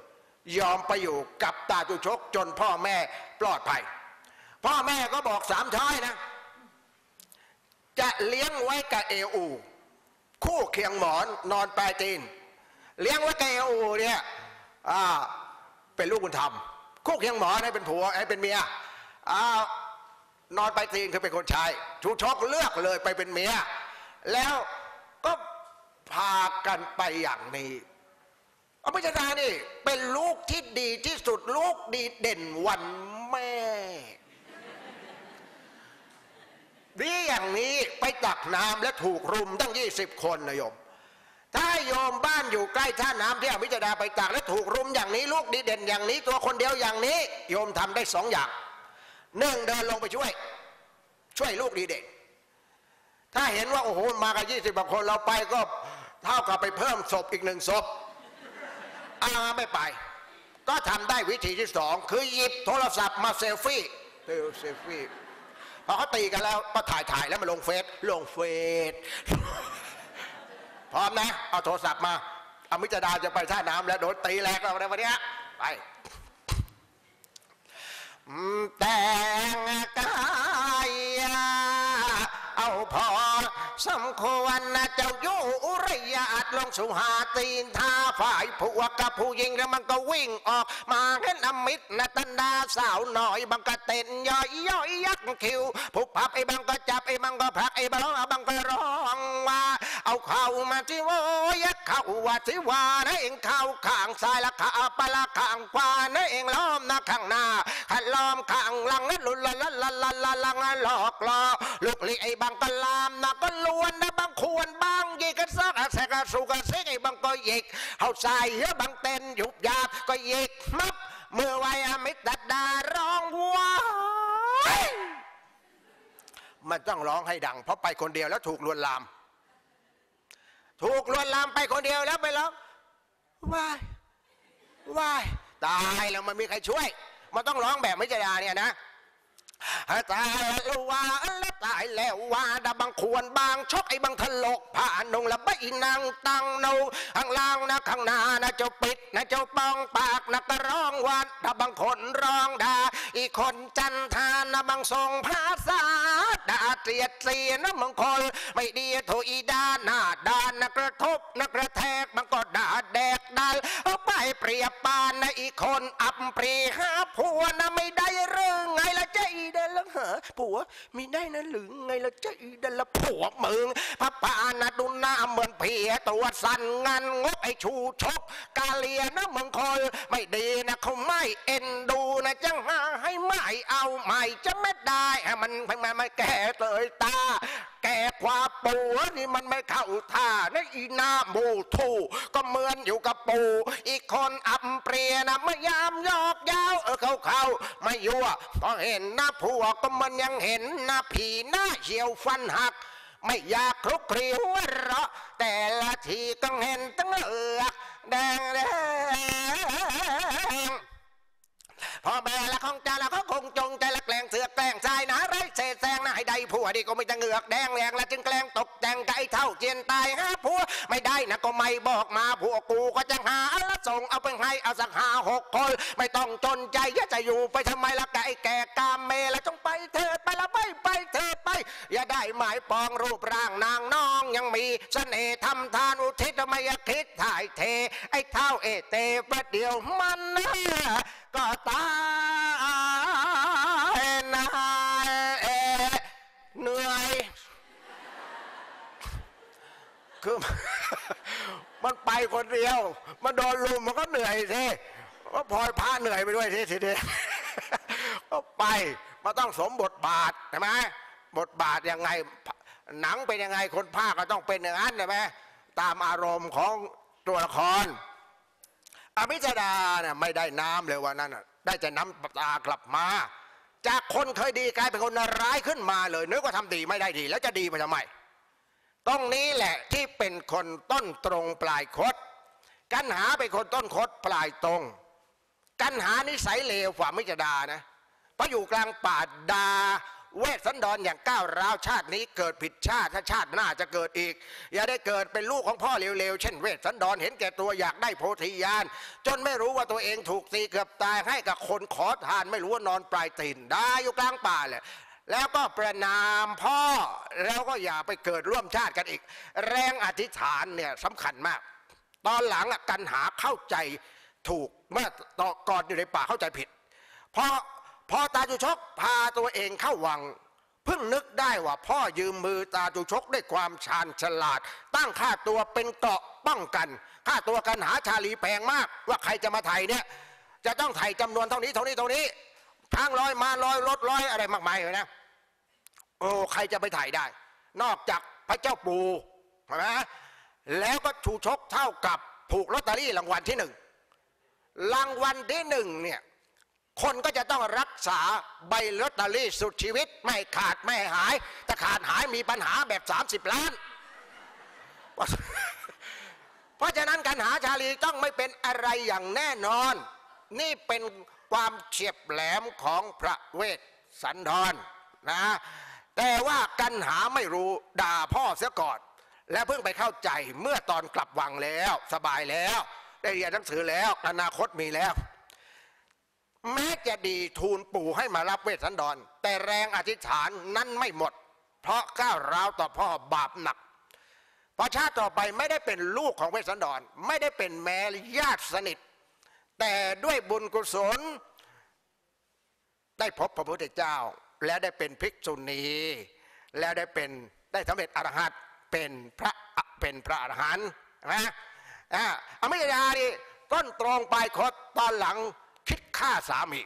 ยอมไปอยู่กับตาจุชกจนพ่อแม่ปลอดภัย พ่อแม่ก็บอกสามช้อยนะ จะเลี้ยงไว้กับเออู คู่เคียงหมอนนอนปลายตีน เลี้ยงไว้กับเออูเนี่ยอ่าเป็นลูกบุญธรรม คู่เคียงหมอนให้เป็นผัวให้เป็นเมียอ่านอนปลายตีนคือเป็นคนชายชูชกเลือกเลยไปเป็นเมีย แล้วก็พากันไปอย่างนี้ อภิชนานี่เป็นลูกที่ดีที่สุดลูกดีเด่นวันแม่ดีอย่างนี้ไปตักน้ำและถูกรุมตั้ง20คนนะโยม ถ้าโยมบ้านอยู่ใกล้ท่าน้ำที่อภิจดาไปตักและถูกรุมอย่างนี้ ลูกดีเด่นอย่างนี้ ตัวคนเดียวอย่างนี้ โยมทำได้สองอย่างหนึ่งเดินลงไปช่วย ช่วยลูกดีเด่น ถ้าเห็นว่าโอ้โหมากันยี่สิบคนเราไปก็เท่ากับไปเพิ่มศพอีกหนึ่งศพ อาไม่ไป ก็ทำได้วิธีที่สองคือหยิบโทรศัพท์มาเซลฟี่เซลฟี่พอเขาตีกันแล้วก็ถ่ายถ่ายแล้วมาลงเฟซลงเฟซพร้อมนะ เอาโทรศัพท์มาอมิจดาจะไปท่าน้ำแล้วโดนตีแหลกแล้วในวันเนี้ยไปอืมแต่งกายเอาพอ สมควรนะเจ้าโยอุรยาตลงสุหาตีนท่าฝ่ายผัวกับผู้หญิงแล้วมันก็วิ่งออก มาเห็นอมิตรนะตันดาสาวหน่อยบังก็เต้นย่อยย่อยยักคิวผู้พับไอ้บังก็จับไอ้บังก็ผลักไอ้บังเอาบังก็ร้องว่า เอาเข่ามาที่โวยเข่าว่าที่วานะเองเข่าข้างซ้ายละขาปละข้างขวานะเองล้อมนะข้างหน้าขันล้อมข้างหลังนะลุลละละละละละละหลอกล้อลูกลิไอ้บังก็ลามนะก็ล้วนนะบางควรบางยิกกันซักแสกสูกันเสกไอ้บังก็ยิกเอาใส่เหือบางเต้นหยุบยาบก็ยิกมับเมื่อไว้อมิตรดาร้องว้ามันต้องร้องให้ดัง เพราะไปคนเดียวแล้วถูกลวนลาม ถูกลวนลามไปคนเดียวแล้วไปร้องว้ายว้ายตายแล้วมันมีใครช่วย มันต้องร้องแบบไม่ใจดาเนี่ยนะ ตายแล้วว่าแล้วตายแล้วว่าดาบางควรบางชกไอ้บางทะลกผ่านนงละใบนางตังนูข้างล่างนะข้างหน้านะเจ้าปิดนะเจ้าปองปากนะก็ร้องวันดาบางคนร้องด่าอีกคนจันทานะบางทรงภาษาด่าเกลียดเสียนะบางคนไม่ดีโทอีดาหน้าดานนะกระทบนะกระแทกมันก็ด่าแดกดัน เอาไปเปรียบปานนะอีกคนอับปรีหาผัวนะไม่ได้เรื่องไงละใจเดินแล้วหาผัวมีได้นะหรือไงละใจเดละผัวมึงพระปานะดูหน้าเหมือนเพียตัวสั่นงันงกไอชูชกกาเลียนะมึงคอยไม่ดีนะเขาไม่เอ็นดูนะจังหาให้ไม่เอาใหม่จะไม่ได้มันมันไม่แก่เตยตา แก่ความปูนี่มันไม่เข้าท่านะอีหน้าหมูทูก็เหมือนอยู่กับปูอีกคนอับเปรียนะไม่ยามยอกยาวเออเขาเขาไม่ยั่วพอเห็นหน้าผัวก็มันยังเห็นหน้าผีหน้าเหี่ยวฟันหักไม่อยากคลุกคลีหัวเราะแต่ละทีก็เห็นตั้งเอือกแดงแดง พ่อแม่ละของจ้าละเขาคงจงใจละแกล้งเสือกแกล้งชายนะไรเศษแซงนะให้ได้ผัวดีก็ไม่จะเหงือกแดงแรงละจึงแกล้งตกแต่งไก่เท่าเจียนตายหาผัวไม่ได้นะก็ไม่บอกมาผัวกูก็จะหาละส่งเอาไปให้เอาสักหาหกคนไม่ต้องจนใจย่าจะอยู่ไปทำไมละไก่แก่กามเมละจงไปเถิดไปละไปไปเถิดไป อย่าได้หมายปองรูปร่างนางน้องยังมีเสน่ห์ทำทานอุทิศไม่คิดถ่ายเท ไอ้เท่าเอเตประเดี๋ยวมันนะ ก็ตายนะเอเหนื่อย คือ มันไปคนเดียวมันโดนลุมมันก็เหนื่อยสิก็พลอยพาเหนื่อยไปด้วยสิทีเดียวก็ไปมันต้องสมบทบาทใช่ไหมบทบาทยังไงหนังเป็นยังไงคนภาคก็ต้องเป็นอย่างนั้นใช่ไหมตามอารมณ์ของตัวละคร อภิชดาเนี่ยไม่ได้น้ำเลยวันนั้นได้แต่น้ำตากลับมา จากคนเคยดีกลายเป็นคนร้ายขึ้นมาเลยนึกว่าทำดีไม่ได้ดี แล้วจะดีไปทำไมตรงนี้แหละที่เป็นคนต้นตรงปลายคดกันหาเป็นคนต้นคดปลายตรง กันหานิสัยเลวฝ่ามิจดานะเพราะอยู่กลางป่าดา เวสสันดรอย่างก้าวร้าวชาตินี้เกิดผิดชาติถ้าชาติหน้าจะเกิดอีก อย่าได้เกิดเป็นลูกของพ่อเร็วๆ เช่นเวสสันดรเห็นแก่ตัวอยากได้โพธิญาณจนไม่รู้ว่าตัวเองถูกตีเกือบตายให้กับคนขอทานไม่รู้ว่านอนปลายตีนได้อยู่กลางป่าแหละแล้วก็ประนามพ่อแล้วก็อย่าไปเกิดร่วมชาติกันอีก แรงอธิษฐานเนี่ยสำคัญมาก ตอนหลังอะกันหาเข้าใจถูกเมื่อตอก่อนอยู่ในป่าเข้าใจผิดพอ พอตาจุชกพาตัวเองเข้าวัง เพิ่งนึกได้ว่าพ่อยืมมือตาจุชกด้วยความชาญฉลาด ตั้งค่าตัวเป็นเกาะป้องกัน ค่าตัวกันหาชาลีแพงมาก ว่าใครจะมาไถ่เนี่ยจะต้องไถ่จำนวนเท่านี้เท่านี้เท่านี้ทางร้อยมาร้อยรถร้อยอะไรมากมายเลยนะโอ้ใครจะไปไถ่ได้ นอกจากพระเจ้าปู่ใช่ไหมแล้วก็ชูชกเท่ากับถูกลอตเตอรี่รางวัลที่หนึ่งรางวัลที่หนึ่งเนี่ย คนก็จะต้องรักษาใบลอตเตอรี่สุดชีวิต ไม่ขาดไม่หายถ้าขาดหายมีปัญหาแบบ 30 ล้าน เพราะฉะนั้นการหาชาลีต้องไม่เป็นอะไรอย่างแน่นอน นี่เป็นความเฉียบแหลมของพระเวสสันดรนะแต่ว่ากันหาไม่รู้ด่าพ่อเสียก่อน และเพิ่งไปเข้าใจเมื่อตอนกลับวังแล้ว สบายแล้ว ได้เรียนหนังสือแล้วอนาคตมีแล้ว แม้จะดีทูลปู่ให้มารับเวสสันดร แต่แรงอธิษฐานนั้นไม่หมด เพราะก้าวร้าวต่อพ่อบาปหนักเพราะชาติต่อไปไม่ได้เป็นลูกของเวสสันดร ไม่ได้เป็นแม้ญาติสนิท แต่ด้วยบุญกุศล ได้พบพระพุทธเจ้า แล้วได้เป็นภิกษุณีแล้วได้เป็นได้สำเร็จอรหัตเป็นพระเป็นพระอรหันต์นะอ่าอมิยาดิต้นตรงปลายคดตอนหลัง ฆ่าสามี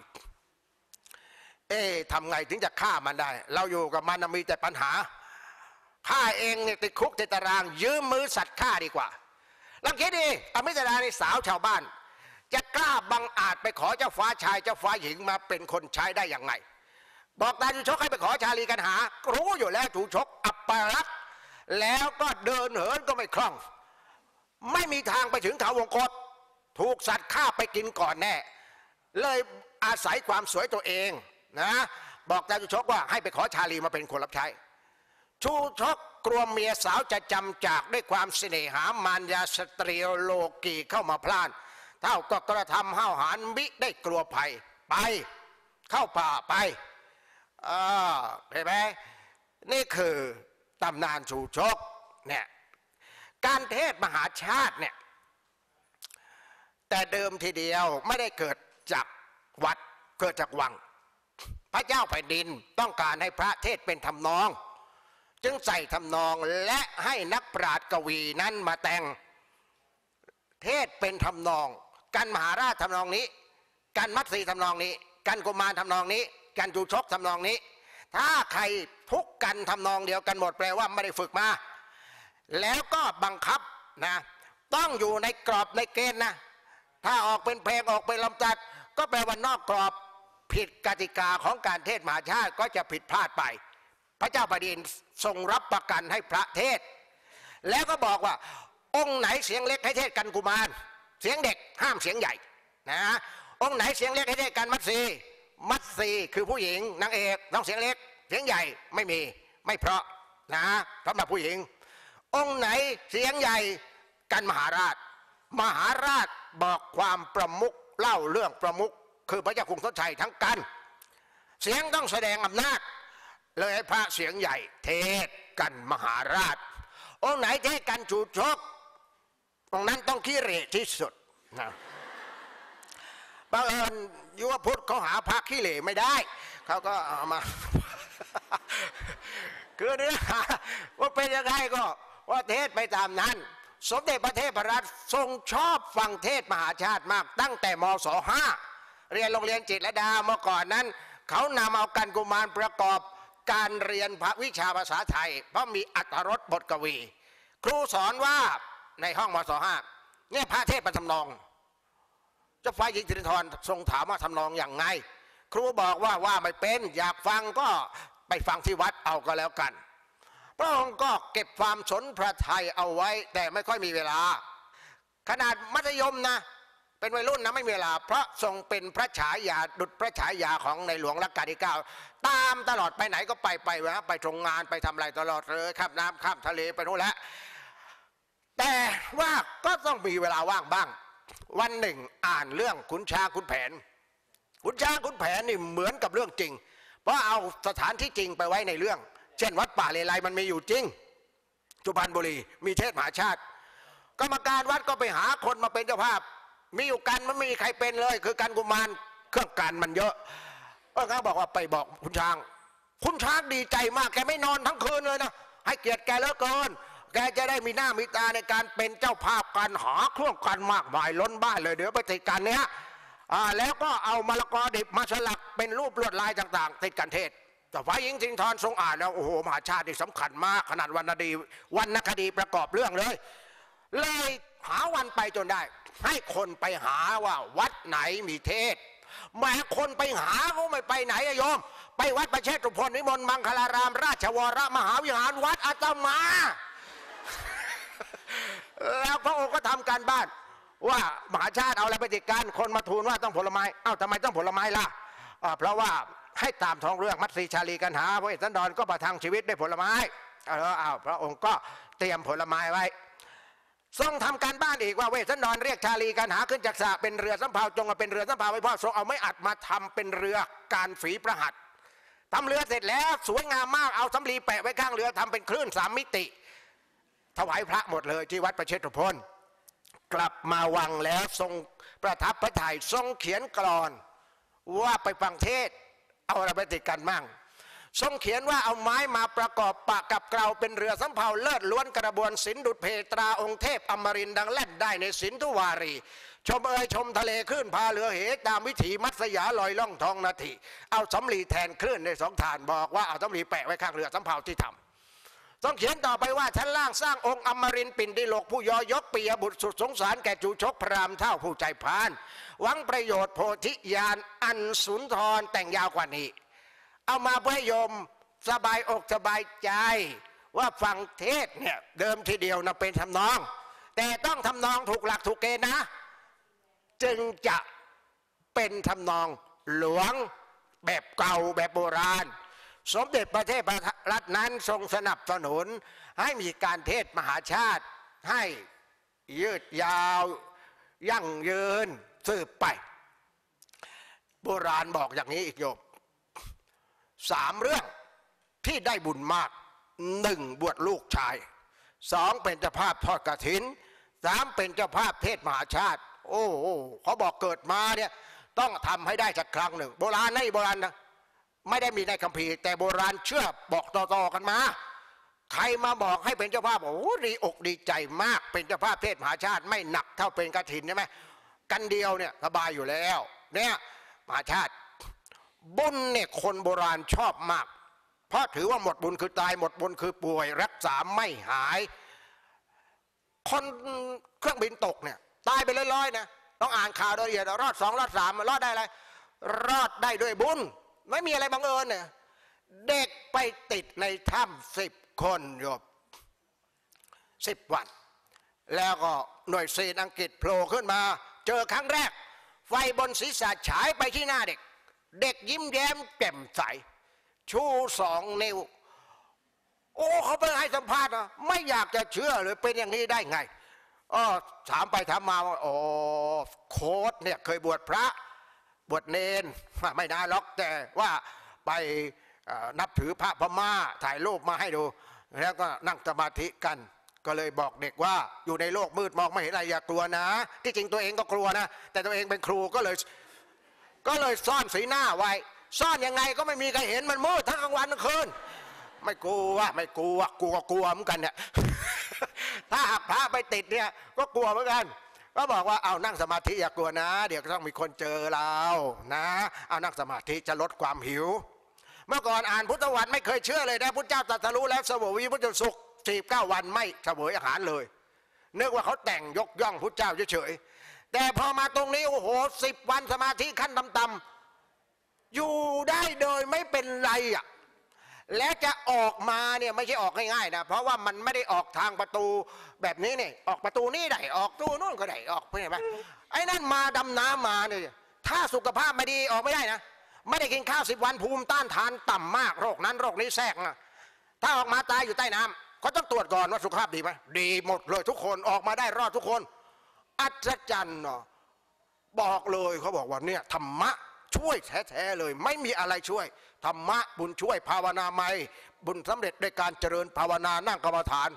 เอ๊ทำไงถึงจะฆ่ามันได้ เราอยู่กับมันน่ะมีแต่ปัญหาฆ่าเองเนี่ยติดคุกติดตาราง ยืมมือสัตว์ฆ่าดีกว่าลองคิดดิอมิยาดิสาวชาวบ้าน จะกล้าบังอาจไปขอเจ้าฟ้าชายเจ้าฟ้าหญิงมาเป็นคนใช้ได้อย่างไง บอกตาจูชกให้ไปขอชาลีกันหา รู้อยู่แล้วจูชกอัปปรักแล้วก็เดินเหินก็ไม่คล่อง ไม่มีทางไปถึงเขาวงกฏถูกสัตว์ฆ่าไปกินก่อนแน่ เลยอาศัยความสวยตัวเองนะบอกตาจูชกว่าให้ไปขอชาลีมาเป็นคนรับใช้ ชูชกกลัวเมียสาวจะจำจากด้วยความเสน่หามารยาสตรีโลกีเข้ามาพลาน เท่าก็กระทำห้าวหาญมิได้กลัวภัยไปเข้าป่าไปอ่าเห็นไหมนี่คือตำนานชูชกเนี่ยการเทศมหาชาติเนี่ยแต่เดิมทีเดียวไม่ได้เกิด จากวัดเกิดจากวัง พระเจ้าแผ่นดินต้องการให้พระเทศเป็นทำนอง จึงใส่ทำนองและให้นักปราชญ์กวีนั้นมาแต่ง เทศเป็นทำนอง กันมหาราชทำนองนี้ กันมัตสีทำนองนี้ กันกุมารทำนองนี้ กันจูชกทำนองนี้ ถ้าใครทุกกันทำนองเดียวกันหมดแปลว่าไม่ได้ฝึกมา แล้วก็บังคับนะ ต้องอยู่ในกรอบในเกณฑ์นะถ้าออกเป็นเพลงออกเป็นลำตัด ก็แปลว่านอกกรอบผิดกติกาของการเทศมหาชาติก็จะผิดพลาดไป พระเจ้าแผ่นดินทรงรับประกันให้พระเทศ แล้วก็บอกว่า องค์ไหนเสียงเล็กให้เทศกันกุมาร เสียงเด็กห้ามเสียงใหญ่นะองค์ไหนเสียงเล็กให้เทศกันมัตสีมัตสีคือผู้หญิงนางเอกต้องเสียงเล็ก เสียงใหญ่ไม่มีไม่เพราะนะสำหรับผู้หญิง องค์ไหนเสียงใหญ่กันมหาราช มหาราชบอกความประมุข เล่าเรื่องประมุขคือพระเจ้าคุงทศชัยทั้งกัน เสียงต้องแสดงอำนาจเลยให้พระเสียงใหญ่เทศกันมหาราช องค์ไหนเทศกันจูชกองนั้นต้องขี้เหร่ที่สุดนะบังเอิญยุวพุทธเขาหาพระขี้เหร่ไม่ได้ เขาก็เอามา คือเนื้อหาว่าเป็นยังไงก็ว่าเทศไปตามนั้น สมเด็จพระเทพรัตน์ทรงชอบฟังเทศมหาชาติมากตั้งแต่มศห้าเรียนโรงเรียนจิตรลดาเมื่อก่อนนั้น เขานำเอากันกุมารประกอบการเรียนพระวิชาภาษาไทย เพราะมีอัตรสบทกวี ครูสอนว่าในห้องมศห้าเนี่ยพระเทศประทำนองเจ้าฟ้าหญิงสิรินทรทรงถามว่าทำนองอย่างไง ครูบอกว่าว่าไม่เป็นอยากฟังก็ไปฟังที่วัดเอาก็แล้วกัน พระองค์ก็เก็บความสนพระทัยเอาไว้ แต่ไม่ค่อยมีเวลา ขนาดมัธยมนะ เป็นวัยรุ่นนะไม่มีเวลา เพราะทรงเป็นพระฉายาดุจพระฉายาของในหลวงรัชกาลที่เก้าตามตลอดไปไหนก็ไปไปวะไปตรงงานไปทำอะไรตลอดเลยข้ามน้ำข้ามทะเลไปนู่นแหละแต่ว่าก็ต้องมีเวลาว่างบ้าง วันหนึ่งอ่านเรื่องขุนช้างขุนแผนขุนช้างขุนแผนนี่เหมือนกับเรื่องจริง เพราะเอาสถานที่จริงไปไว้ในเรื่อง เช่นวัดป่าเลไลมันมีอยู่จริงสุพรรณบุรีมีเทศมหาชาติ กรรมการวัดก็ไปหาคนมาเป็นเจ้าภาพ มีอยู่กันมันไม่มีใครเป็นเลย คือการกุมารเครื่องการมันเยอะก็เขาบอกว่าไปบอกคุณช้าง คุณช้างดีใจมากแกไม่นอนทั้งคืนเลยนะให้เกียรติแกเหลือเกินแกจะได้มีหน้ามีตาในการเป็นเจ้าภาพการหาเครื่องกันมากมายล้นบ้านเลยเดี๋ยวไปติดกันเนี้ยอ่าแล้วก็เอามะละกอดิบมาสลักเป็นรูปลวดลายต่าง ๆ ติดกันเทศ แต่ฝ่ายหญิงทิงทอนทรงอ่านแล้วโอ้โหมหาชาตินี่สำคัญมากขนาดวรรณดีวรรณคดีประกอบเรื่องเลย เลยหาวันไปจนได้ ให้คนไปหาว่าวัดไหนมีเทศแม้คนไปหาเขาไม่ไปไหนอะโยม ไปวัดประเชษฐุพลนิมนต์มังคลาราม ราชวรมหาวิหารวัดอาตมา แล้วพระองค์ก็ทำการบ้าน ว่ามหาชาติเอาอะไรไปติดกันคนมาทูลว่าต้องผลไม้เอ้าทำไมต้องผลไม้ล่ะเพราะว่า ให้ตามท้องเรื่องมัตสีชาลีกันหาพระเอกสันดรก็ประทังชีวิตด้วยผลไม้เอาแล้วเอาพระองค์ก็เตรียมผลไม้ไว้ทรงทำการบ้านอีกว่าเวสสันดรเรียกชาลีกันหาขึ้นจากสระเป็นเรือสำเภาจงมาเป็นเรือสำเภาไว้พ่อทรงเอาไม้อัดมาทำเป็นเรือการฝีประหัตทำเรือเสร็จแล้วสวยงามมากเอาสำลีแปะไว้ข้างเรือทำเป็นคลื่นสามมิติ ถวายพระหมดเลยที่วัดประเชษฐพลกลับมาวังแล้วทรงประทับพระทัยทรงเขียนกรอนว่าไปฟังเทศ เอาอะไรไปติดกันมั่งทรงเขียนว่าเอาไม้มาประกอบปากกับเกลาเป็นเรือสำเภาเลิศล้วนกระบวนศิลดุดเพตราองค์เทพอมรินดังแล่นได้ในศิลทุวารี ชมเอยชมทะเลคลื่นพาเรือเหตามวิถีมัตสยาลอยล่องทองนาทีเอาสำลีแทนคลื่นในสองฐานบอกว่าเอาสำลีแปะไว้ข้างเรือสำเภาที่ทำ ต้องเขียนต่อไปว่าชั้นล่างสร้างองค์อมรินปินดิโลกผู้ยอยกปียบุตรสุดสงสารแก่จูชกพรามเท่าผู้ใจพาน หวังประโยชน์โพธิญาณอันสุนทรแต่งยาวกว่านี้ เอามาเพื่อโยมสบายอกสบายใจ ว่าฟังเทศเนี่ยเดิมทีเดียวนะเป็นทำนอง แต่ต้องทำนองถูกหลักถูกเกณฑ์นะ จึงจะเป็นทำนองหลวงแบบเก่าแบบโบราณ สมเด็จพระเทพรัตน์นั้นทรงสนับสนุน ให้มีการเทศมหาชาติให้ยืดยาวยั่งยืนสืบไป โบราณบอกอย่างนี้อีกโยมสามเรื่องที่ได้บุญมากหนึ่งบวชลูกชายสองเป็นเจ้าภาพทอดกระถินสามเป็นเจ้าภาพเทศมหาชาติ โอ้โหเขาบอกเกิดมาเนี่ยต้องทำให้ได้สักครั้งหนึ่ง โบราณในโบราณนะ ไม่ได้มีในคัมภีร์ แต่โบราณเชื่อบอกต่อๆกันมา ใครมาบอกให้เป็นเจ้าภาพโอ้โหดีอกดีใจมากเป็นเจ้าภาพเทศมหาชาติ ไม่หนักเท่าเป็นกระถินใช่ไหมกันเดียวเนี่ยสบายอยู่แล้ว เนี่ยมหาชาติ บุญเนี่ยคนโบราณชอบมาก เพราะถือว่าหมดบุญคือตายหมดบุญคือป่วยรักษาไม่หาย คนเครื่องบินตกเนี่ยตายไปร้อยๆนะต้องอ่านข่าวโดยละเอียดรอดสองรอดสามรอดได้อะไรรอดได้ด้วยบุญ ไม่มีอะไรบังเอิญเนี่ยเด็กไปติดในถ้ำสิบคนโยบสิบวัน แล้วก็หน่วยซีนอังกฤษโผล่ขึ้นมา เจอครั้งแรก ไฟบนศีรษะฉายไปที่หน้าเด็ก เด็กยิ้มแย้มแจ่มใส ชูสองนิ้ว โอ้เขาไปให้สัมภาษณ์นะไม่อยากจะเชื่อเลยเป็นอย่างนี้ได้ไงอ๋อถามไปถามมาว่าโอ้โค้ดเนี่ยเคยบวชพระ บวชเนนไม่นานหรอกแต่ว่าไปนับถือพระพม่าถ่ายรูปมาให้ดู แล้วก็นั่งสมาธิกัน ก็เลยบอกเด็กว่าอยู่ในโลกมืดมองไม่เห็นอะไรอย่ากลัวนะ ที่จริงตัวเองก็กลัวนะ แต่ตัวเองเป็นครูก็เลย ก็เลยซ่อนสีหน้าไว้ ซ่อนยังไงก็ไม่มีใครเห็นมันมืดทั้งกลางวันกลางคืนไม่กลัวไม่กลัวกลัวกลัวเหมือนกันเนี่ยถ้าหากพระไปติดเนี่ยก็กลัวเหมือนกัน ก็บอกว่าเอานั่งสมาธิอย่ากลัวนะ เดี๋ยวต้องมีคนเจอเรานะ เอานั่งสมาธิจะลดความหิว เมื่อก่อนอ่านพุทธวันไม่เคยเชื่อเลยนะพุทธเจ้าตรัสรู้แล้วเสวยพุทธสุขสี่เก้าวันไม่เสวยอาหารเลยนึกว่าเขาแต่งยกย่องพุทธเจ้าเฉยๆแต่พอมาตรงนี้โอ้โหสิบวันสมาธิขั้นต่ำๆอยู่ได้โดยไม่เป็นไรอะ และจะออกมาเนี่ยไม่ใช่ออกง่ายๆนะเพราะว่ามันไม่ได้ออกทางประตูแบบนี้เนี่ยออกประตูนี้ได้ออกตู้นู่นก็ได้ออกเห็นไหมไอ้นั่นมาดำน้ำมาเนี่ยถ้าสุขภาพไม่ดีออกไม่ได้นะไม่ได้กินข้าวสิบวันภูมิต้านทานต่ำมากโรคนั้นโรคนี้แทรกนะถ้าออกมาตายอยู่ใต้น้ำก็ต้องตรวจก่อนว่าสุขภาพดีไหมดีหมดเลยทุกคนออกมาได้รอดทุกคน อัศจรรย์เนาะบอกเลยเขาบอกว่าเนี่ยธรรมะ ช่วยแท้ๆเลย ไม่มีอะไรช่วย ธรรมะบุญช่วยภาวนาไม่บุญสำเร็จด้วยการเจริญภาวนานั่งกรรมฐาน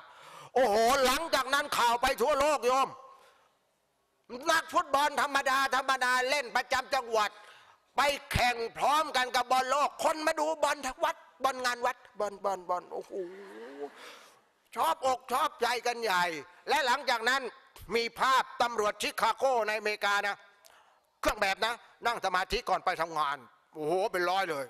โอ้โห หลังจากนั้นข่าวไปทั่วโลกโยม นักฟุตบอลธรรมดา ธรรมดาเล่นประจำจังหวัด ไปแข่งพร้อมกันกับบอลโลก คนมาดูบอลทั้งวัดบอลงานวัดบอลบอลบอลโอ้โหชอบอกชอบใจกันใหญ่ และหลังจากนั้นมีภาพตำรวจชิคาโกในอเมริกานะ เครื่องแบบนะ นั่งสมาธิก่อนไปทำงาน โอ้โหเป็นร้อยเลย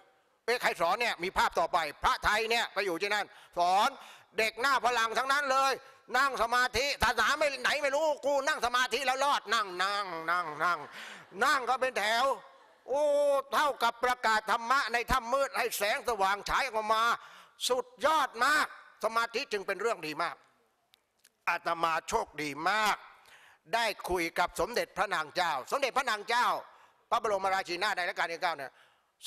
เอ๊ะใครสอนเนี่ยมีภาพต่อไป พระไทยเนี่ยไปอยู่ที่นั่น สอนเด็กหน้าพลังทั้งนั้นเลย นั่งสมาธิศาสนาไม่ไหนไม่รู้กูนั่งสมาธิแล้วรอดนั่งนั่งนั่งนั่งนั่งก็เป็นแถว โอ้เท่ากับประกาศธรรมะในถ้ำมืดให้แสงสว่างฉายออกมา สุดยอดมาก สมาธิจึงเป็นเรื่องดีมากอาตมาโชคดีมาก ได้คุยกับสมเด็จพระนางเจ้า สมเด็จพระนางเจ้า พระบรมราชินีนาในรัชกาลที่เก้าเนี่ย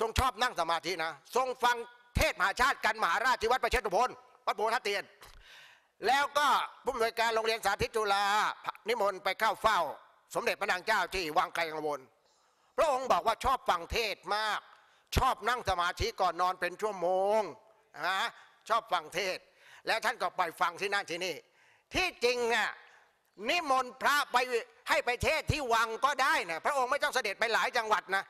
ทรงชอบนั่งสมาธินะทรงฟังเทศมหาชาติกันมหาราชที่วัดประเชษฐพลวัดโพธิเตียน แล้วก็ผู้อำนวยการโรงเรียนสาธิตจุฬานิมนต์ไปเข้าเฝ้า สมเด็จพระนางเจ้าที่วังไกลกังวล พระองค์บอกว่าชอบฟังเทศมาก ชอบนั่งสมาธิก่อนนอนเป็นชั่วโมงนะชอบฟังเทศ แล้วท่านก็ไปฟังที่นั่นที่นี่ ที่จริงน่ะนิมนต์พระไป ให้ไปเทศที่วังก็ได้นะพระองค์ไม่ต้องเสด็จไปหลายจังหวัดนะ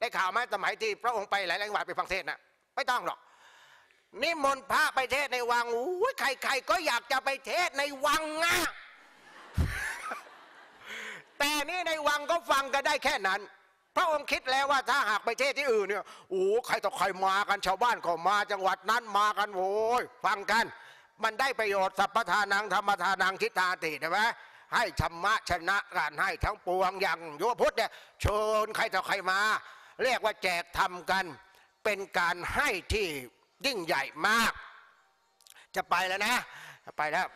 ได้ข่าวไหมสมัยที่พระองค์ไปหลายจังหวัดไปฟังเทศนะไม่ต้องหรอกนิมนต์พระไปเทศในวังอุ้ยใครๆก็อยากจะไปเทศในวังอะแต่นี่ในวังก็ฟังกันได้แค่นั้น พระองค์คิดแล้วว่าถ้าหากไปเทศที่อื่นเนี่ยโอ้ใครต่อใครมากันชาวบ้านก็มาจังหวัดนั้นมากันโอ้ยฟังกัน มันได้ประโยชน์สัพพทานังธรรมทานังทิฏฐาติใช่ไหม ให้ธรรมะชนะการให้ทั้งปวงอย่างโยพุทธเนี่ยเชิญใครต่อใครมา เรียกว่าแจกทำกัน เป็นการให้ที่ยิ่งใหญ่มาก จะไปแล้วนะจะไปแล้ว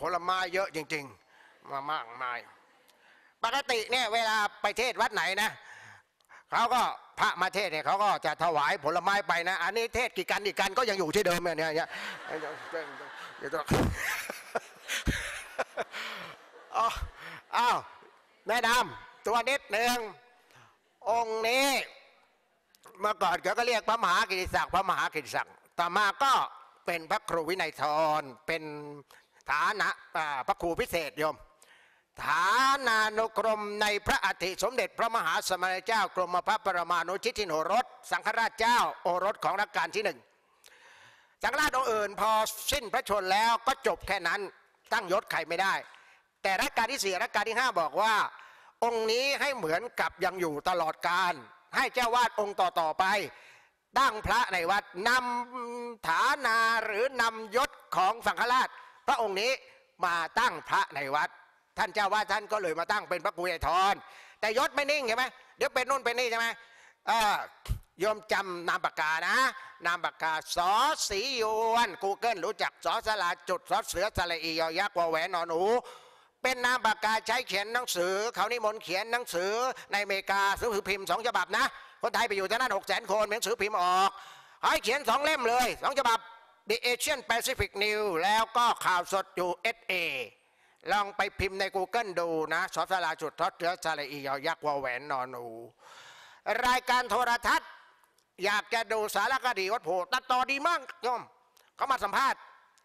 ผลไม้เยอะจริง ๆ มามากมาย ปกติเนี่ยเวลาไปเทศวัดไหนนะเขาก็พระมาเทศเนี่ยเขาก็จะถวายผลไม้ไปนะ อันนี้เทศกี่กันกี่กันก็ยังอยู่ที่เดิมเนี่ยเนี่ย อ้าวอ้าวแนะนำตัวนิดหนึ่งองค์นี้เมื่อก่อนเขาก็เรียกพระมหากิติศักดิ์พระมหากิติศักดิ์ต่อมาก็เป็นพระครูวินัยทรเป็นฐานะพระครูพิเศษโยม ฐานานุกรมในพระอัฐิสมเด็จพระมหาสมณเจ้ากรมพระปรมานุชิติโนรส สังฆราชเจ้าโอรสของรัชกาลที่หนึ่งสังฆราชองค์อื่นพอสิ้นพระชนแล้วก็จบแค่นั้น ตั้งยศใครไม่ได้ แต่รัชกาลที่สี่รัชกาลที่ห้าบอกว่า องค์นี้ให้เหมือนกับยังอยู่ตลอดกาลให้เจ้าวาดองค์ต่อๆไปตั้งพระในวัดนำฐานาหรือนำยศของสังฆราช พระองค์นี้มาตั้งพระในวัด ท่านเจ้าวาดท่านก็เลยมาตั้งเป็นพระกุยทรแต่ยศไม่นิ่งใช่ไหมเดี๋ยวเป็นนู่นเป็นนี่ใช่ไหมเออ โยมจำนามปากกานะ นามปากกาสอสียวนกูเกิลรู้จักสอสลาจุดสอเสือสระอียอยักษ์วแหวนนอนหนูเป็นนามปากกาใช้เขียนหนังสือ เขานิมนต์เขียนหนังสือในอเมริกาซื้อพิมพ์สองฉบับนะ คนไทยไปอยู่ที่นั่นหกแสนคนมีหนังสือพิมพ์ออกให้เขียนสองเล่มเลยสองฉบับ The Asian Pacific News แล้วก็ข่าวสดอยู่ SA ลองไปพิมพ์ใน Google ดูนะสอสลาจุดทอดเชื้อสระอียอยักษ์วแหวนนอนหนูรายการโทรทัศน์ อยากจะดูสารคดีวัดโพธิ์ตัดต่อดีมากโยมเขามาสัมภาษณ์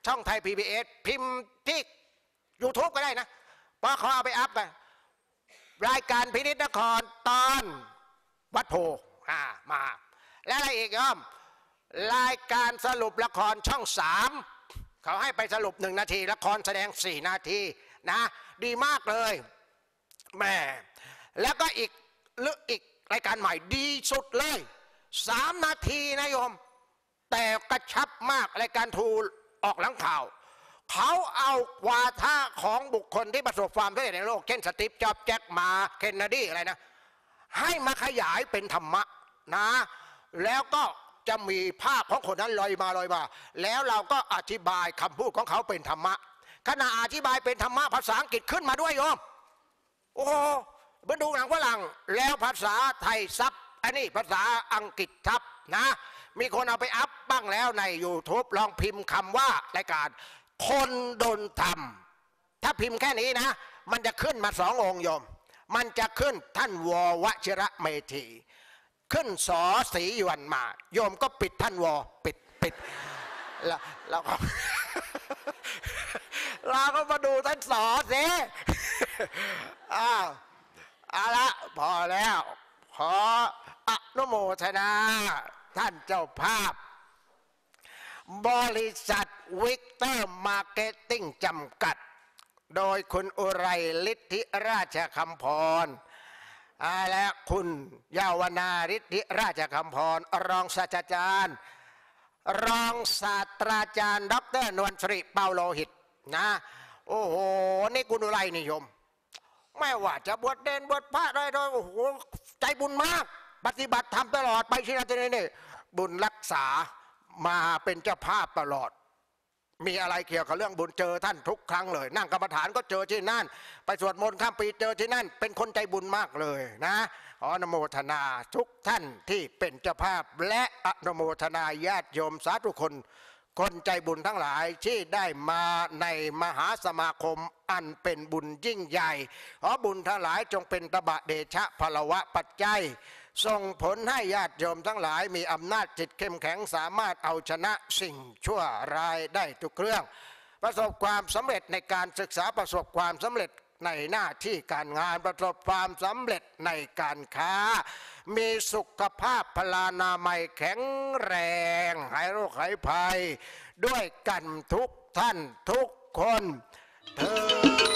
ช่องไทย PBS พิมพ์ที่ YouTube ก็ได้นะ เพราะเขาเอาไปอัพกันรายการพินิจนครตอนวัดโพธิ์อ่ามา และอะไรอีกโยมรายการสรุปละครช่องสามเขาให้ไปสรุปหนึ่งนาที ละครแสดงสี่นาทีนะ ดีมากเลยแม่แล้วก็อีกหรืออีกรายการใหม่ดีสุดเลย สามนาทีนะโยม แต่กระชับมากรายการทูออกหลังข่าว เขาเอาวาทะของบุคคลที่ประสบความสำเร็จในโลก เช่นสตีฟจ็อบส์แจ็คมาเคนเนดีอะไรนะ ให้มาขยายเป็นธรรมะนะ แล้วก็จะมีภาพของคนนั้นลอยมาลอยมา แล้วเราก็อธิบายคำพูดของเขาเป็นธรรมะขณะอธิบายเป็นธรรมะภาษาอังกฤษขึ้นมาด้วยโยม โอ้เบิ่งดูหนังฝรั่งแล้วภาษาไทยซับ อันนี้ภาษาอังกฤษทับนะ มีคนเอาไปอัพบ้างแล้วใน YouTube ลองพิมพ์คำว่ารายการคนโดนทำถ้าพิมพ์แค่นี้นะ มันจะขึ้นมาสององค์โยม มันจะขึ้นท่านววชิระเมธี ขึ้นสอสีหยวนมา โยมก็ปิดท่านวอปิดปิดแล้วแล้วก็เราก็มาดูท่านสอสิอ้าวเอาละพอแล้วขอ นุโมทนา ท่านเจ้าภาพ บริษัทวิกเตอร์มาร์เก็ตติ้งจำกัด โดยคุณอุไรฤทธิราชคำพรและคุณยาวนาฤทธิราชคำพร รองศาสตราจารย์ รองศาสตราจารย์ ดรนวลสริเปาโลหิตนะ โอ้โห นี่คุณอุไรนิยม ไม่ว่าจะบวชเดนบวชพระอะไรด้วยโอ้โห ใจบุญมาก ปฏิบัติธรรมตลอดไปที่นั่นที่นี่นบุญรักษามาเป็นเจ้าภาพตลอด มีอะไรเกี่ยวกับเรื่องบุญเจอท่านทุกครั้งเลย นั่งกรรมฐานก็เจอที่นั่น ไปสวดมนต์ข้ามปีเจอที่นั่น เป็นคนใจบุญมากเลยนะออนุโมทนาทุกท่านที่เป็นเจ้าภาพ และอนุโมทนาญาติโยมสาธุคนคนใจบุญทั้งหลายที่ได้มาในมหาสมาคมอันเป็นบุญยิ่งใหญ่ขอบุญทั้งหลายจงเป็นตบะเดชะพลวะปัจจัย ส่งผลให้ญาติโยมทั้งหลายมีอำนาจจิตเข้มแข็งสามารถเอาชนะสิ่งชั่วร้ายได้ทุกเรื่อง ประสบความสำเร็จในการศึกษาประสบความสำเร็จในหน้าที่การงานประสบความสำเร็จในการค้า มีสุขภาพพลานามัยแข็งแรงหายโรคหายภัย ด้วยกันทุกท่านทุกคนเธอ